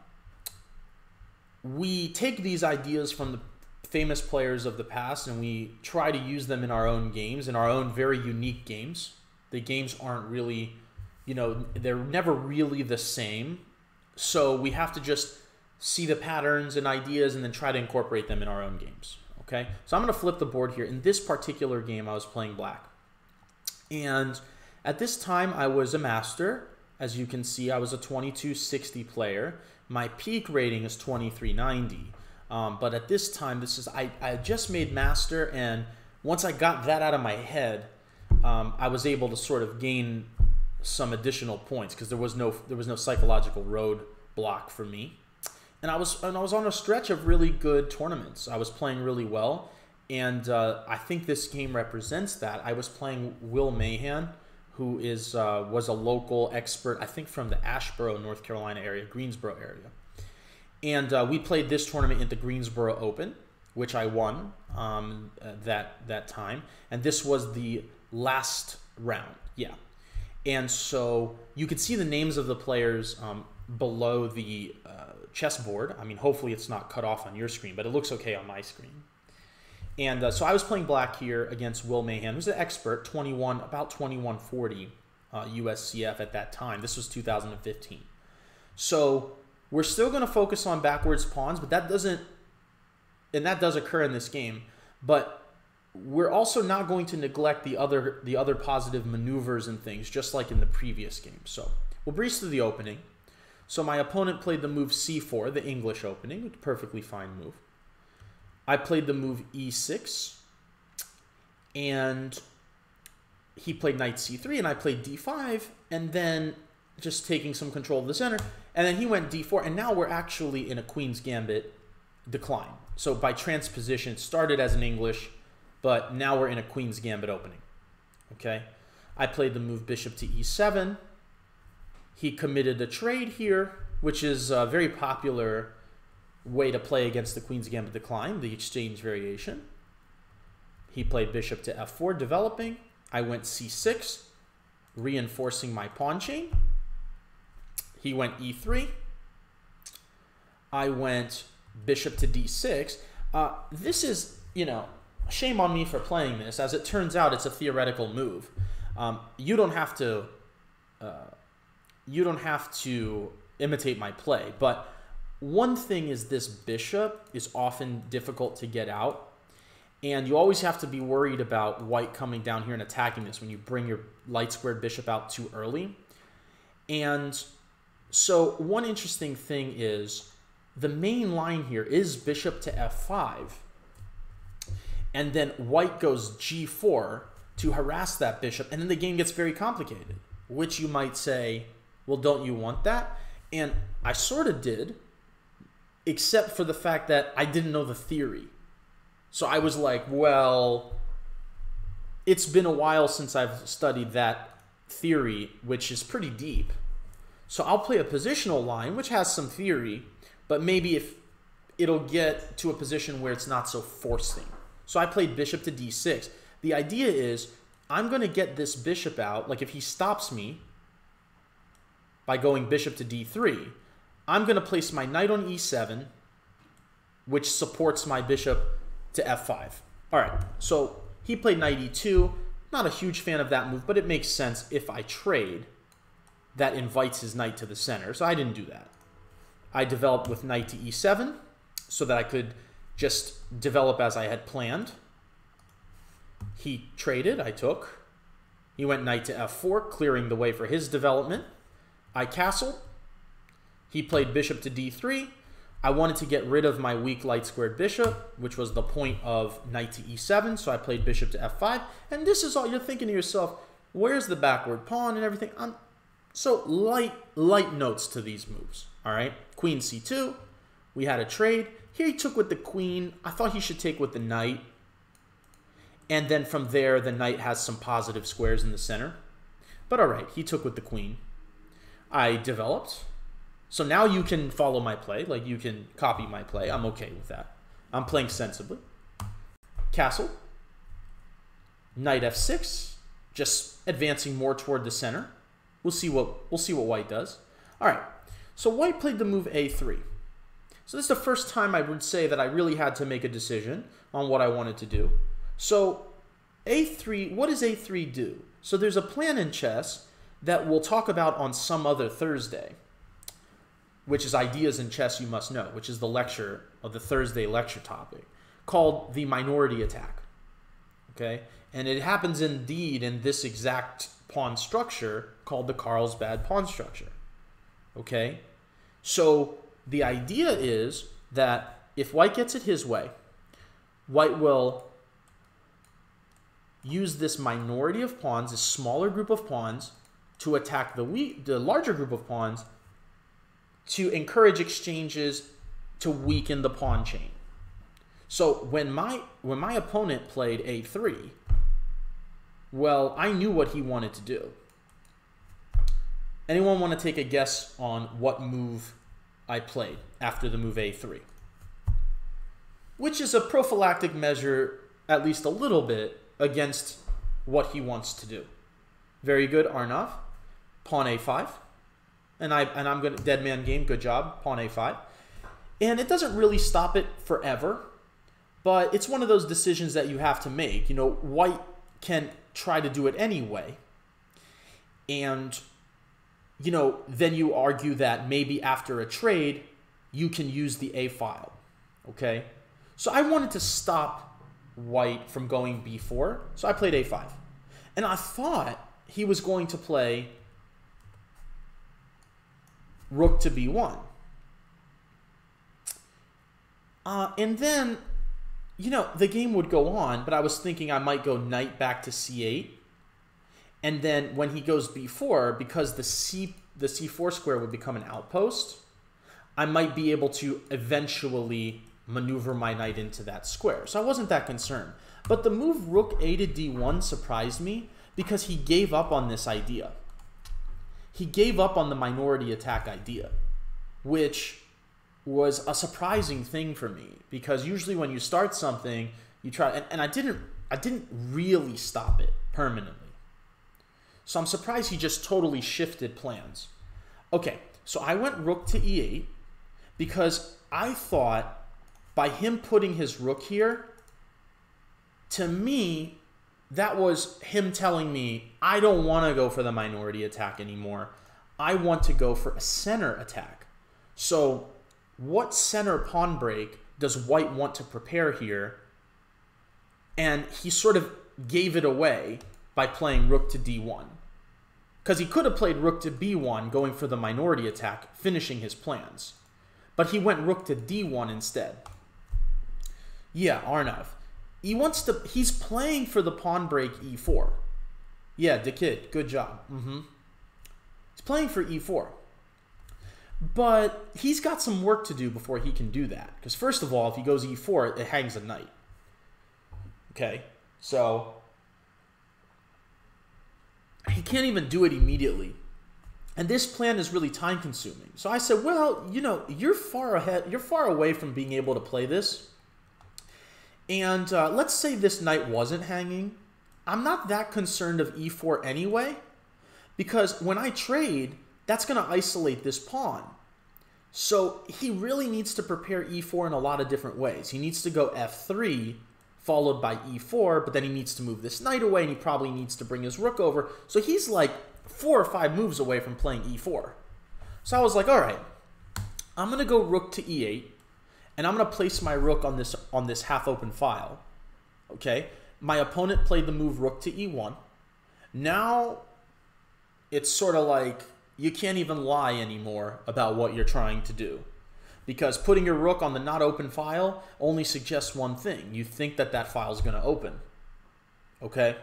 [SPEAKER 1] We take these ideas from the famous players of the past and we try to use them in our own games, in our own very unique games. The games aren't really, you know, they're never really the same. So we have to just see the patterns and ideas and then try to incorporate them in our own games. Okay, so I'm going to flip the board here. In this particular game, I was playing black. And at this time, I was a master. As you can see, I was a 2260 player. My peak rating is 2390. Um, but at this time, this is I, I just made master, and once I got that out of my head, um, I was able to sort of gain some additional points because there was no there was no psychological roadblock for me, and I was and I was on a stretch of really good tournaments. I was playing really well, and uh, I think this game represents that. I was playing Will Mahan, who is uh, was a local expert, I think from the Asheboro, North Carolina area, Greensboro area, and uh, we played this tournament at the Greensboro Open, which I won um, uh, that that time, and this was the last round. Yeah, and so you could see the names of the players um, below the uh, chessboard. I mean, hopefully it's not cut off on your screen, but it looks okay on my screen. And uh, so I was playing black here against Will Mahan, who's an expert, 21, about 2140 uh, USCF at that time. This was 2015. So we're still going to focus on backwards pawns, but that doesn't, and that does occur in this game. But we're also not going to neglect the other the other positive maneuvers and things, just like in the previous game. So we'll breeze through the opening. So my opponent played the move c4, the English opening, which perfectly fine move. I played the move e6, and he played knight c3, and I played d5, and then just taking some control of the center, and then he went d4, and now we're actually in a queen's gambit decline. So by transposition, it started as an English, but now we're in a queen's gambit opening. Okay, I played the move bishop to e7. He committed a trade here, which is a very popular way to play against the Queen's Gambit decline, the exchange variation. He played bishop to f4, developing. I went c6, reinforcing my pawn chain. He went e3. I went bishop to d6. Uh, this is, you know, shame on me for playing this. As it turns out, it's a theoretical move. Um, you don't have to, uh, you don't have to imitate my play, but one thing is this bishop is often difficult to get out. And you always have to be worried about white coming down here and attacking this when you bring your light squared bishop out too early. And so one interesting thing is the main line here is bishop to f5. And then white goes g4 to harass that bishop. And then the game gets very complicated, which you might say, well, don't you want that? And I sort of did except for the fact that I didn't know the theory. So I was like, well, it's been a while since I've studied that theory, which is pretty deep. So I'll play a positional line, which has some theory, but maybe if it'll get to a position where it's not so forcing. So I played bishop to d6. The idea is I'm going to get this bishop out. Like if he stops me by going bishop to d3, I'm going to place my knight on e7, which supports my bishop to f5. All right, so he played knight e2. Not a huge fan of that move, but it makes sense if I trade that invites his knight to the center. So I didn't do that. I developed with knight to e7 so that I could just develop as I had planned. He traded, I took. He went knight to f4, clearing the way for his development. I castled. He played bishop to d3. I wanted to get rid of my weak light squared bishop, which was the point of knight to e7, so I played bishop to f5. And this is all you're thinking to yourself, where's the backward pawn and everything? I'm, so light, light notes to these moves, all right? Queen c2, we had a trade. Here he took with the queen. I thought he should take with the knight. And then from there, the knight has some positive squares in the center. But all right, he took with the queen. I developed. So now you can follow my play. Like you can copy my play. I'm okay with that. I'm playing sensibly. Castle. Knight f6. Just advancing more toward the center. We'll see what we'll see what white does. All right. So white played the move a3. So this is the first time I would say that I really had to make a decision on what I wanted to do. So a3, what does a3 do? So there's a plan in chess that we'll talk about on some other Thursday, which is Ideas in Chess You Must Know, which is the lecture of the Thursday lecture topic, called the minority attack. Okay? And it happens indeed in this exact pawn structure called the Carlsbad pawn structure. Okay? So the idea is that if white gets it his way, white will use this minority of pawns, this smaller group of pawns, to attack the, weak, the larger group of pawns to encourage exchanges to weaken the pawn chain. So when my when my opponent played a3, well, I knew what he wanted to do. Anyone want to take a guess on what move I played after the move a3? Which is a prophylactic measure, at least a little bit, against what he wants to do. Very good, Arnav. Pawn a5. And, I, and I'm going to, dead man game, good job, pawn a5. And it doesn't really stop it forever, but it's one of those decisions that you have to make. You know, white can try to do it anyway. And, you know, then you argue that maybe after a trade, you can use the A file. Okay? So I wanted to stop white from going b4, so I played a5. And I thought he was going to play rook to b1. Uh, and then you know, the game would go on, but I was thinking I might go knight back to c8. And then when he goes b4, because the c the c4 square would become an outpost, I might be able to eventually maneuver my knight into that square. So I wasn't that concerned. But the move rook a to d1 surprised me because he gave up on this idea. He gave up on the minority attack idea, which was a surprising thing for me because usually when you start something, you try and, and I didn't I didn't really stop it permanently. So I'm surprised he just totally shifted plans. Okay, so I went rook to e8 because I thought by him putting his rook here, to me, that was him telling me, I don't want to go for the minority attack anymore. I want to go for a center attack. So what center pawn break does white want to prepare here? And he sort of gave it away by playing rook to d1. Because he could have played rook to b1, going for the minority attack, finishing his plans. But he went rook to d1 instead. Yeah, Arnav. He wants to. He's playing for the pawn break e4. Yeah, the kid. Good job. Mm-hmm. He's playing for e4. But he's got some work to do before he can do that. Because first of all, if he goes e4, it hangs a knight. Okay, so he can't even do it immediately. and this plan is really time consuming. So I said, well, you know, you're far ahead, you're far away from being able to play this. And uh, let's say this knight wasn't hanging. I'm not that concerned of e4 anyway, because when I trade, that's going to isolate this pawn. So he really needs to prepare e4 in a lot of different ways. He needs to go f3, followed by e4, but then he needs to move this knight away, and he probably needs to bring his rook over. So he's like four or five moves away from playing e4. So I was like, all right, I'm going to go rook to e8, and I'm going to place my rook on this on this half-open file. Okay, my opponent played the move rook to e1. Now it's sort of like you can't even lie anymore about what you're trying to do. Because putting your rook on the not open file only suggests one thing. You think that that file is going to open. Okay?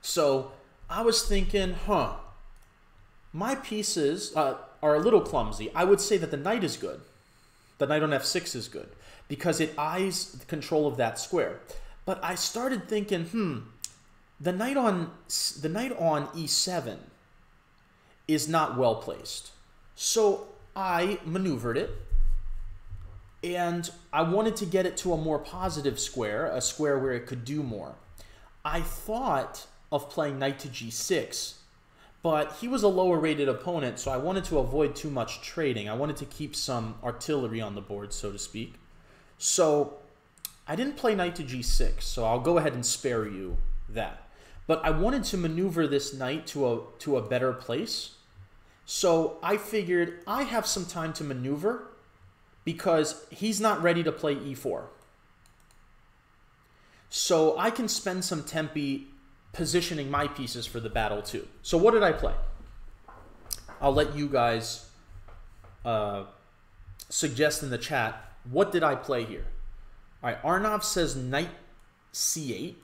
[SPEAKER 1] So I was thinking, huh, my pieces uh, are a little clumsy. I would say that the knight is good. The knight on f6 is good because it eyes the control of that square. But I started thinking, hmm, the knight on the knight on e7 is not well placed. So I maneuvered it and I wanted to get it to a more positive square, a square where it could do more. I thought of playing knight to g6 but he was a lower rated opponent, so I wanted to avoid too much trading. I wanted to keep some artillery on the board, so to speak. So I didn't play knight to g6, so I'll go ahead and spare you that. But I wanted to maneuver this knight to a, to a better place. So I figured I have some time to maneuver because he's not ready to play e4. So I can spend some tempi positioning my pieces for the battle too. So what did I play? I'll let you guys uh, suggest in the chat what did I play here. All right, Arnav says knight c8.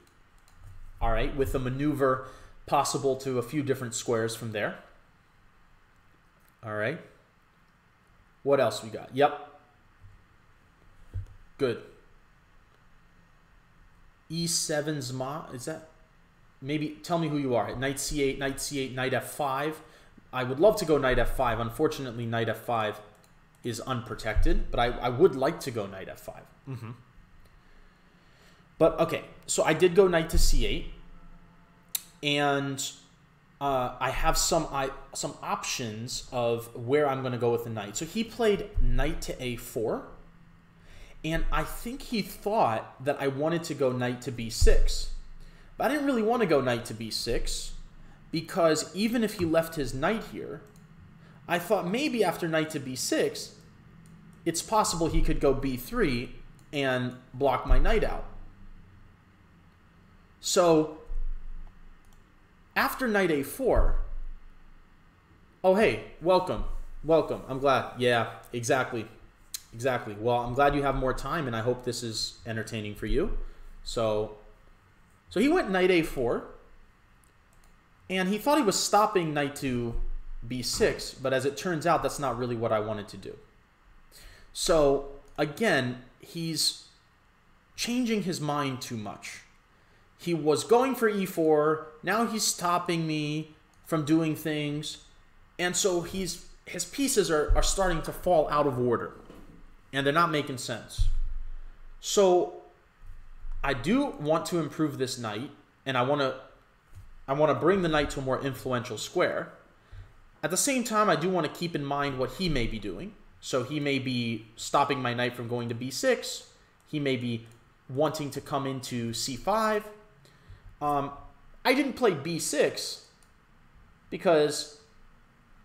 [SPEAKER 1] All right, with a maneuver possible to a few different squares from there. All right. What else we got? Yep. Good. E7's ma is that maybe tell me who you are. Knight c8, knight c8, knight f5. I would love to go knight f5. Unfortunately, knight f5 is unprotected, but I, I would like to go knight f5. Mm -hmm. But okay, so I did go knight to c8, and uh, I have some I, some options of where I'm going to go with the knight. So he played knight to a4, and I think he thought that I wanted to go knight to b6. But I didn't really want to go knight to b6 because even if he left his knight here, I thought maybe after knight to b6, it's possible he could go b3 and block my knight out. So after knight a4, oh hey, welcome, welcome. I'm glad. Yeah, exactly, exactly. Well, I'm glad you have more time, and I hope this is entertaining for you. So so he went knight a4, and he thought he was stopping knight to b6, but as it turns out, that's not really what I wanted to do. So again, he's changing his mind too much. He was going for e4, now he's stopping me from doing things, and so he's his pieces are, are starting to fall out of order, and they're not making sense. So I do want to improve this knight, and I want to I want to bring the knight to a more influential square. At the same time, I do want to keep in mind what he may be doing. So he may be stopping my knight from going to b6. He may be wanting to come into c5. Um, I didn't play b6 because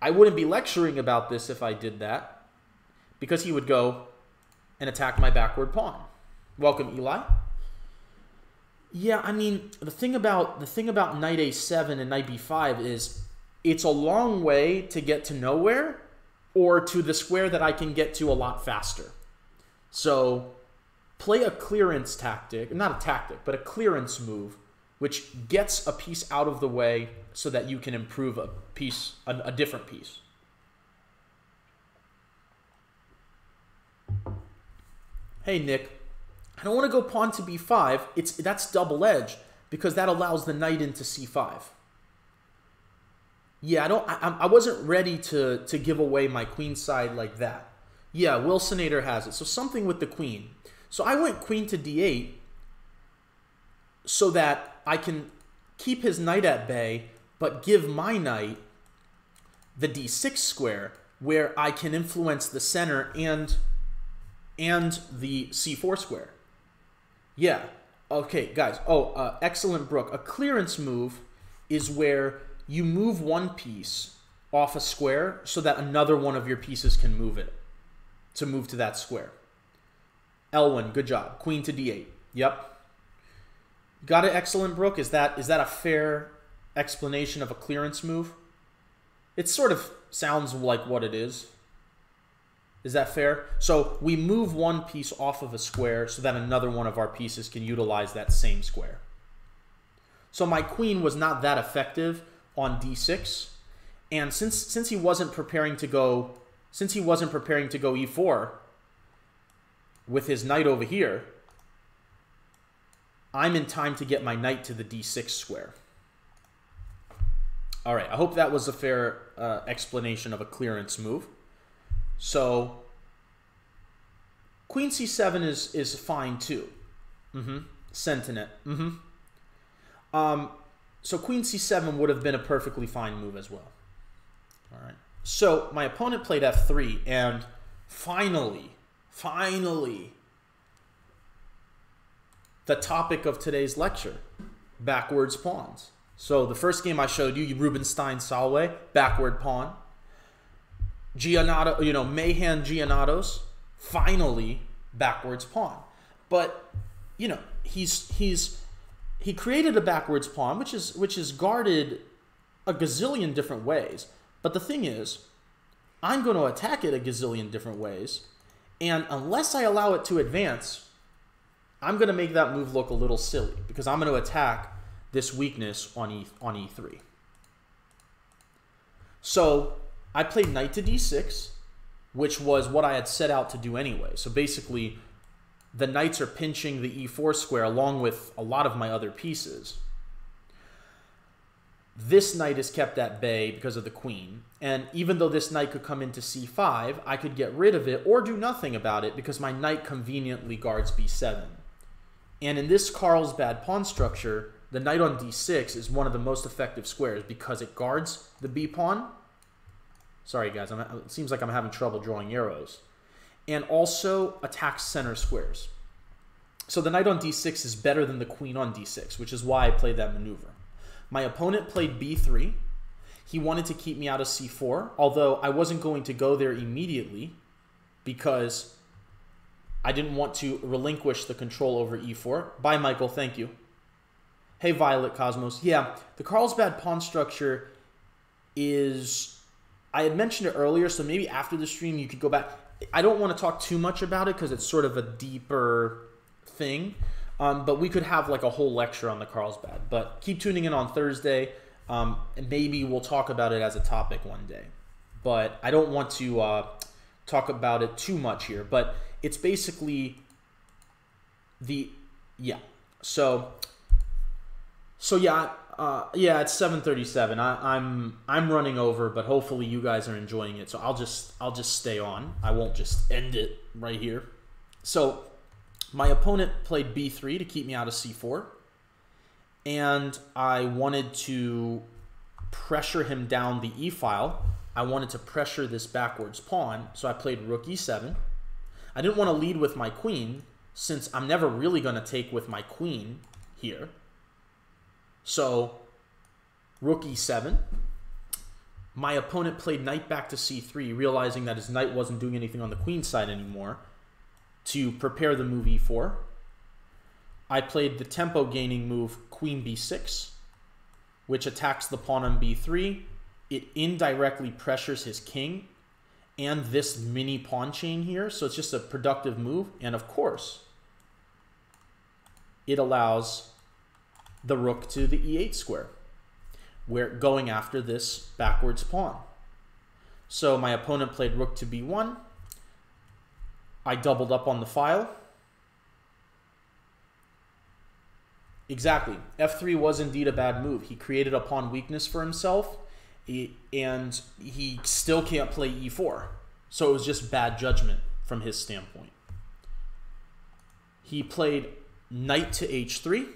[SPEAKER 1] I wouldn't be lecturing about this if I did that because he would go and attack my backward pawn. Welcome, Eli. Yeah, I mean the thing about the thing about knight a7 and knight b5 is it's a long way to get to nowhere or to the square that I can get to a lot faster. So play a clearance tactic, not a tactic, but a clearance move, which gets a piece out of the way so that you can improve a piece, a, a different piece. Hey, Nick. I don't want to go pawn to b5. It's That's double edge because that allows the knight into c5. Yeah, I don't. I, I wasn't ready to to give away my queen side like that. Yeah, Wilsonator has it. So something with the queen. So I went queen to d8 so that I can keep his knight at bay, but give my knight the d6 square where I can influence the center and and the c4 square. Yeah. Okay, guys. Oh, uh, excellent, Brooke. A clearance move is where you move one piece off a square so that another one of your pieces can move it to move to that square. Elwin, good job. Queen to d8. Yep. Got it, excellent, Brooke. Is that is that a fair explanation of a clearance move? It sort of sounds like what it is. Is that fair? So we move one piece off of a square so that another one of our pieces can utilize that same square. So my queen was not that effective on d6. And since since he wasn't preparing to go since he wasn't preparing to go e4 with his knight over here, I'm in time to get my knight to the d6 square. All right, I hope that was a fair uh, explanation of a clearance move. So queen c7 is is fine too. Mm-hmm. Sentinet. Mm-hmm. Um, so queen c7 would have been a perfectly fine move as well. All right. So my opponent played f3, and finally, finally, the topic of today's lecture, backwards pawns. So the first game I showed you, Rubinstein Salwe, backward pawn. Giannato, you know, Mahan Giannatos, finally backwards pawn. But, you know, he's he's he created a backwards pawn, which is which is guarded a gazillion different ways. But the thing is, I'm going to attack it a gazillion different ways, and unless I allow it to advance, I'm going to make that move look a little silly because I'm going to attack this weakness on e on e3. So I played knight to d6, which was what I had set out to do anyway. So basically, the knights are pinching the e4 square along with a lot of my other pieces. This knight is kept at bay because of the queen, and even though this knight could come into c5, I could get rid of it or do nothing about it because my knight conveniently guards b7. And in this Carlsbad pawn structure, the knight on d6 is one of the most effective squares because it guards the b pawn. Sorry, guys, I'm, it seems like I'm having trouble drawing arrows and also attacks center squares. So the knight on d6 is better than the queen on d6, which is why I played that maneuver. My opponent played b3. He wanted to keep me out of c4, although I wasn't going to go there immediately because I didn't want to relinquish the control over e4. Bye, Michael. Thank you. Hey, Violet Cosmos. Yeah, the Carlsbad pawn structure is... I had mentioned it earlier, so maybe after the stream you could go back. I don't want to talk too much about it because it's sort of a deeper thing. Um, but we could have like a whole lecture on the Carlsbad. But keep tuning in on Thursday. Um, and maybe we'll talk about it as a topic one day. But I don't want to uh, talk about it too much here. But it's basically the yeah. So so yeah, uh, yeah, it's 7:37. I, I'm I'm running over, but hopefully you guys are enjoying it. So I'll just I'll just stay on. I won't just end it right here. So my opponent played b3 to keep me out of c4, and I wanted to pressure him down the e file. I wanted to pressure this backwards pawn, so I played rook e7. I didn't want to lead with my queen since I'm never really going to take with my queen here. So rook e7. My opponent played knight back to c3, realizing that his knight wasn't doing anything on the queen side anymore, to prepare the move e4. I played the tempo gaining move queen b6, which attacks the pawn on b3. It indirectly pressures his king and this mini pawn chain here. So it's just a productive move. And of course, it allows the rook to the e8 square, where going after this backwards pawn. So my opponent played rook to b1. I doubled up on the file. Exactly. f3 was indeed a bad move. He created a pawn weakness for himself, and he still can't play e4. So it was just bad judgment from his standpoint. He played knight to h3.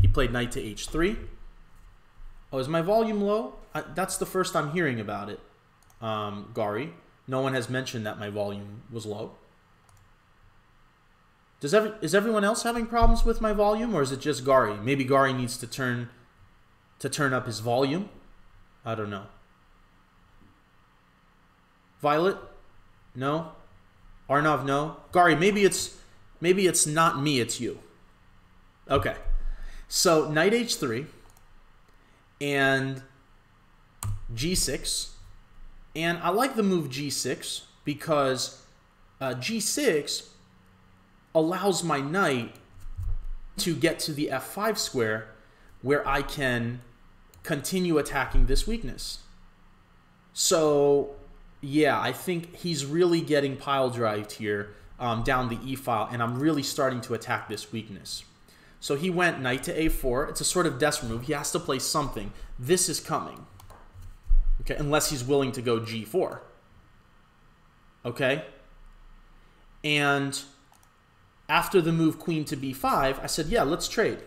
[SPEAKER 1] He played knight to h3. Oh, is my volume low? I, that's the first I'm hearing about it, um, Gari. No one has mentioned that my volume was low. Does every, is everyone else having problems with my volume, or is it just Gari? Maybe Gari needs to turn to turn up his volume. I don't know. Violet, no. Arnav, no. Gari, maybe it's maybe it's not me, it's you. Okay. So knight h3 and g6. And I like the move g6 because uh, g6 allows my knight to get to the f5 square where I can continue attacking this weakness. So, yeah, I think he's really getting pile drived here um, down the e file, and I'm really starting to attack this weakness. So he went knight to a4. It's a sort of desperate move. He has to play something. This is coming. Okay, unless he's willing to go g4. Okay? And after the move queen to b5, I said, yeah, let's trade.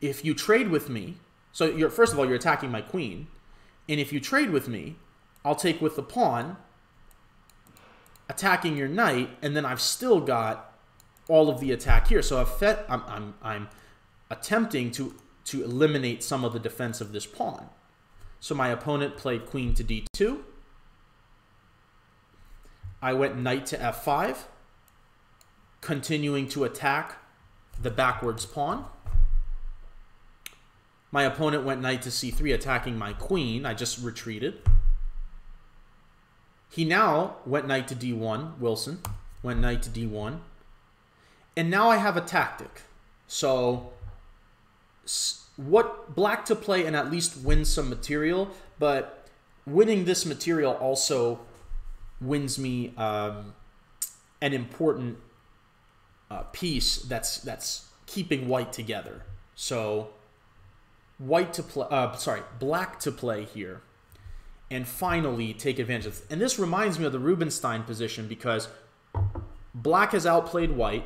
[SPEAKER 1] If you trade with me, so you're first of all, you're attacking my queen. And if you trade with me, I'll take with the pawn, attacking your knight, and then I've still got all of the attack here. So I'm, I'm, I'm attempting to, to eliminate some of the defense of this pawn. So my opponent played queen to d2. I went knight to f5, continuing to attack the backwards pawn. My opponent went knight to c3, attacking my queen. I just retreated. He now went knight to d1, Wilson, went knight to d1. And now I have a tactic. So what black to play and at least win some material, but winning this material also wins me um, an important uh, piece that's that's keeping white together. So white to play, uh, sorry, black to play here, and finally take advantage of. this. And this reminds me of the Rubinstein position because black has outplayed white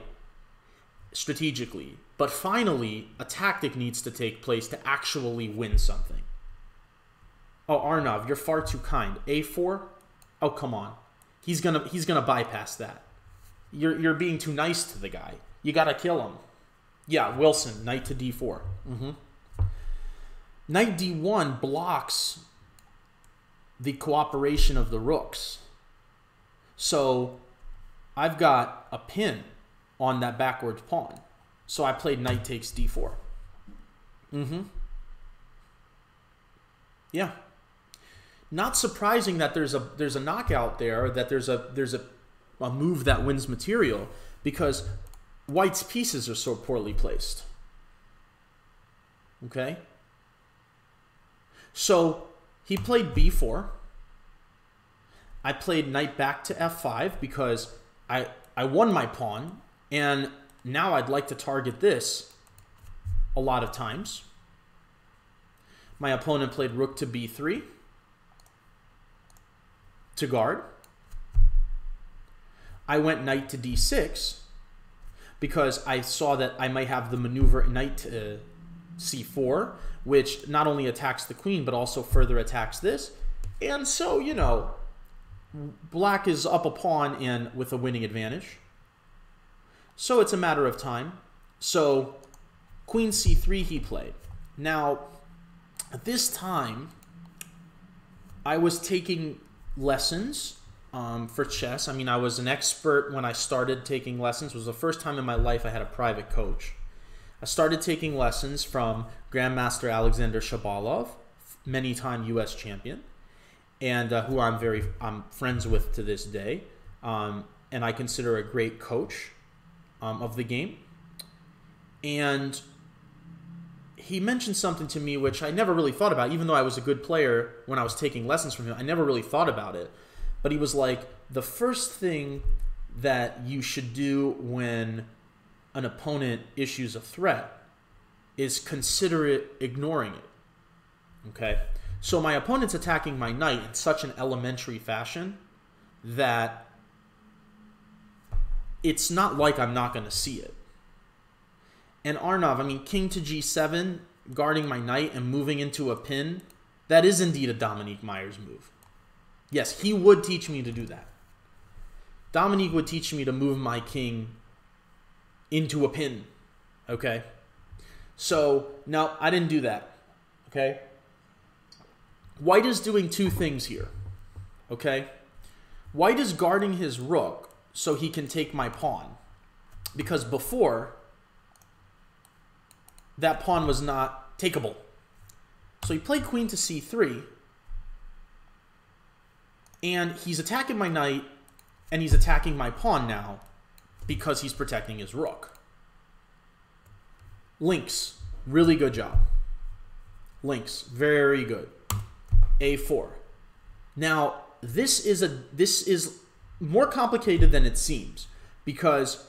[SPEAKER 1] strategically, but finally a tactic needs to take place to actually win something. Oh, Arnav, you're far too kind. A4? Oh, come on. He's gonna he's gonna bypass that. You're you're being too nice to the guy. You gotta kill him. Yeah, Wilson, knight to d4. Mm-hmm. Knight d1 blocks the cooperation of the rooks. So I've got a pin on that backwards pawn. So I played knight takes d4. Mm-hmm. Yeah. Not surprising that there's a there's a knockout there, that there's a there's a, a move that wins material because white's pieces are so poorly placed. Okay? So he played b4. I played knight back to f5 because I, I won my pawn, and now I'd like to target this a lot of times. My opponent played rook to b3 to guard. I went knight to d6 because I saw that I might have the maneuver knight to c4, which not only attacks the queen, but also further attacks this. And so, you know, black is up a pawn and with a winning advantage. So it's a matter of time. So queen c3 he played. Now, at this time, I was taking lessons um, for chess. I mean, I was an expert when I started taking lessons. It was the first time in my life I had a private coach. I started taking lessons from Grandmaster Alexander Shabalov, many-time U.S. champion, and uh, who I'm very I'm friends with to this day, um, and I consider a great coach um, of the game. And he mentioned something to me which I never really thought about, even though I was a good player when I was taking lessons from him. I never really thought about it. But he was like, the first thing that you should do when an opponent issues a threat is consider it ignoring it. Okay? So my opponent's attacking my knight in such an elementary fashion that it's not like I'm not going to see it. And Arnav, I mean, king to g7, guarding my knight and moving into a pin, that is indeed a Dominique Myers move. Yes, he would teach me to do that. Dominique would teach me to move my king into a pin. Okay? So, now I didn't do that. Okay? White is doing two things here. Okay? White is guarding his rook so he can take my pawn. Because before, that pawn was not takeable. So he played queen to c3. And he's attacking my knight, and he's attacking my pawn now because he's protecting his rook. Links, really good job. Links, very good. A4. Now, this is a this is more complicated than it seems because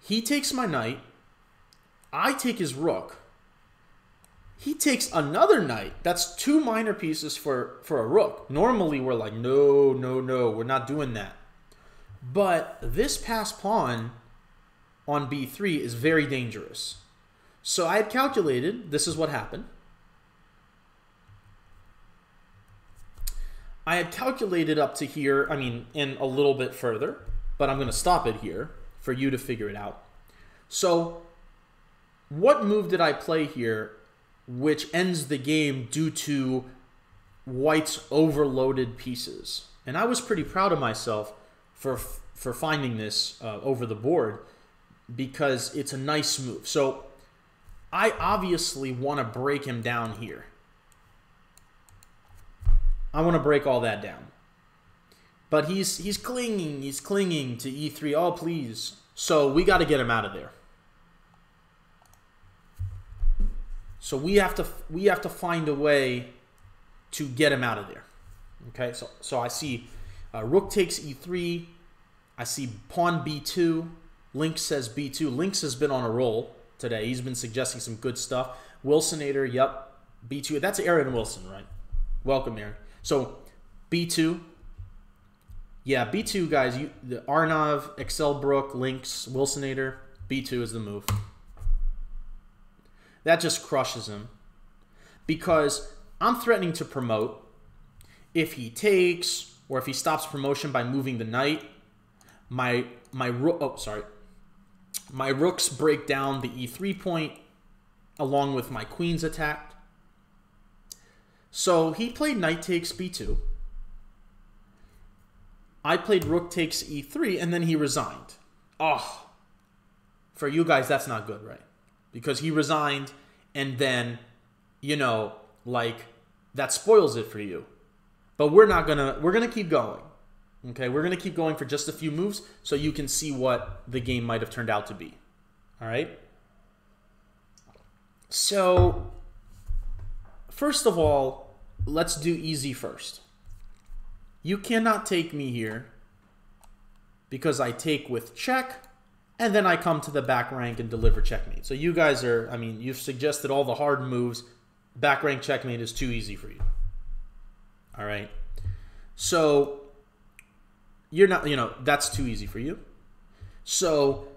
[SPEAKER 1] he takes my knight, I take his rook. He takes another knight. That's two minor pieces for for a rook. Normally we're like, no, no, no, we're not doing that. But this passed pawn on b3 is very dangerous. So I had calculated, this is what happened. I had calculated up to here, I mean, in a little bit further, but I'm going to stop it here for you to figure it out. So what move did I play here which ends the game due to white's overloaded pieces? And I was pretty proud of myself for for finding this uh, over the board because it's a nice move. So I obviously want to break him down here. I want to break all that down. But he's he's clinging, he's clinging to e3. Oh, please. So we got to get him out of there. So we have to we have to find a way to get him out of there. Okay? So so I see uh, rook takes e3. I see pawn b2. Lynx says b2. Lynx has been on a roll today. He's been suggesting some good stuff. Wilsonator, yep. B2. That's Aaron Wilson, right? Welcome, Aaron. So B2. Yeah, B2 guys, you the Arnav, Excelbrook, Lynx, Wilsonator, B2 is the move. That just crushes him. Because I'm threatening to promote. If he takes, or if he stops promotion by moving the knight, my my rook oh sorry. My rooks break down the e3 point along with my queen's attack. So he played knight takes b2. I played rook takes e3, and then he resigned. Oh, for you guys, that's not good, right? Because he resigned, and then, you know, like, that spoils it for you. But we're not gonna, we're gonna keep going. Okay, we're gonna keep going for just a few moves so you can see what the game might have turned out to be. All right? So, first of all, let's do easy first. You cannot take me here because I take with check and then I come to the back rank and deliver checkmate. So you guys are, I mean, you've suggested all the hard moves. Back rank checkmate is too easy for you. All right. So you're not, you know, that's too easy for you. So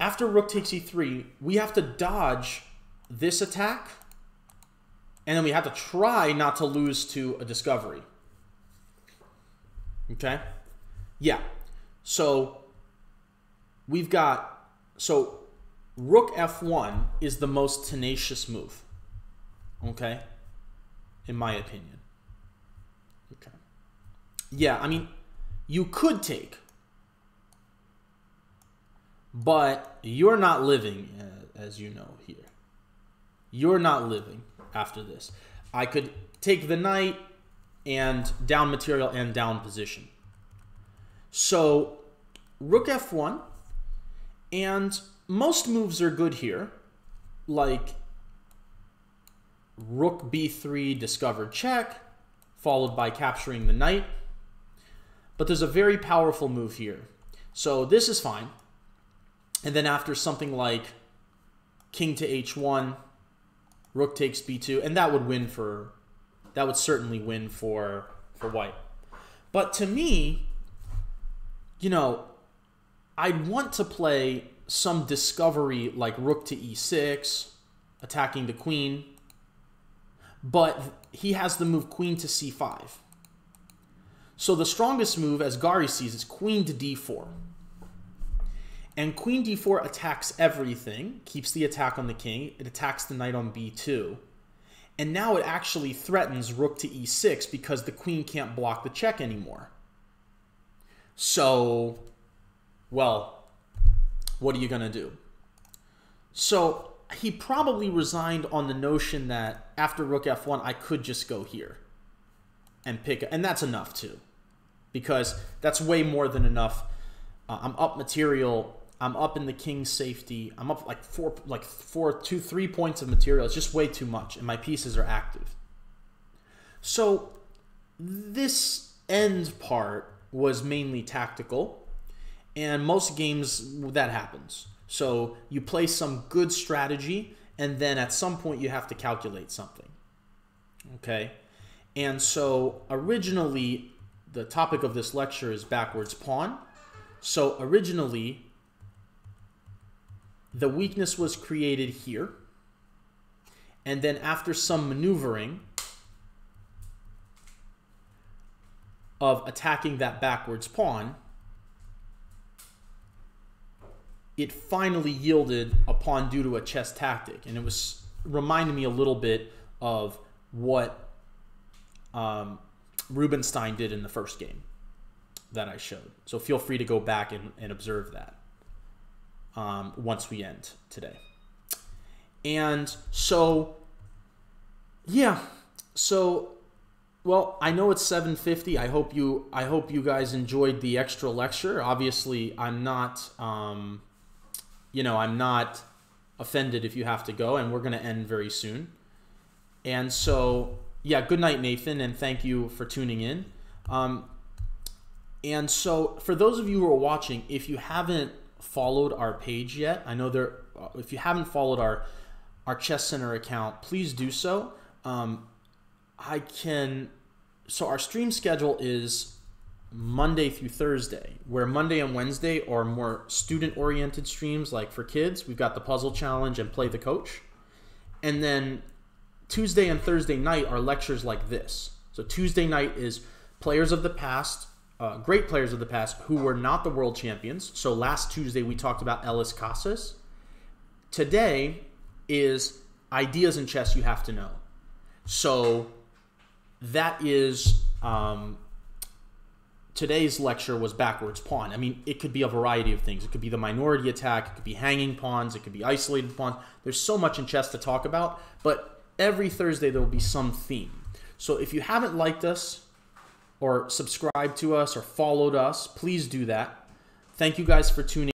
[SPEAKER 1] after rook takes e3, we have to dodge this attack and then we have to try not to lose to a discovery. Okay? Yeah. So we've got so rook f1 is the most tenacious move. Okay? In my opinion. Yeah, I mean, you could take, but you're not living, uh, as you know here. You're not living after this. I could take the knight and down material and down position. So rook f1 and most moves are good here like rook b3 discovered check followed by capturing the knight but there's a very powerful move here so this is fine and then after something like king to h1 rook takes b2, and that would win for that would certainly win for for white. But to me, you know, I'd want to play some discovery like rook to e6, attacking the queen, but he has the move queen to c5. So the strongest move, as Gari sees, is queen to d4. And queen d4 attacks everything, keeps the attack on the king, it attacks the knight on b2. And now it actually threatens rook to e6 because the queen can't block the check anymore. So, well, what are you going to do? So he probably resigned on the notion that after rook f1, I could just go here and pick, and that's enough too because that's way more than enough. Uh, I'm up material. I'm up in the king's safety. I'm up like four, like four, two, three points of material. It's just way too much, and my pieces are active. So this end part was mainly tactical, and most games that happens. So you play some good strategy, and then at some point you have to calculate something. Okay, and so originally the topic of this lecture is backwards pawn. So originally, the weakness was created here. And then after some maneuvering of attacking that backwards pawn, it finally yielded a pawn due to a chess tactic. And it was reminding me a little bit of what um, Rubinstein did in the first game that I showed. So feel free to go back and, and observe that um, once we end today. And so, yeah, so well, I know it's 7:50. I hope you I hope you guys enjoyed the extra lecture. Obviously, I'm not um, you know, I'm not offended if you have to go and we're going to end very soon. And so yeah, good night, Nathan, and thank you for tuning in. Um, and so, for those of you who are watching, if you haven't followed our page yet, I know there. Uh, if you haven't followed our our Chess Center account, please do so. Um, I can. So our stream schedule is Monday through Thursday, where Monday and Wednesday are more student oriented streams, like for kids. We've got the puzzle challenge and play the coach, and then Tuesday and Thursday night are lectures like this. So Tuesday night is players of the past, uh, great players of the past who were not the world champions. So last Tuesday we talked about Ellis Casas. Today is ideas in chess you have to know. So that is um, today's lecture was backwards pawn. I mean, it could be a variety of things. It could be the minority attack. It could be hanging pawns. It could be isolated pawns. There's so much in chess to talk about, but every Thursday there will be some theme. So if you haven't liked us or subscribed to us or followed us, please do that. Thank you guys for tuning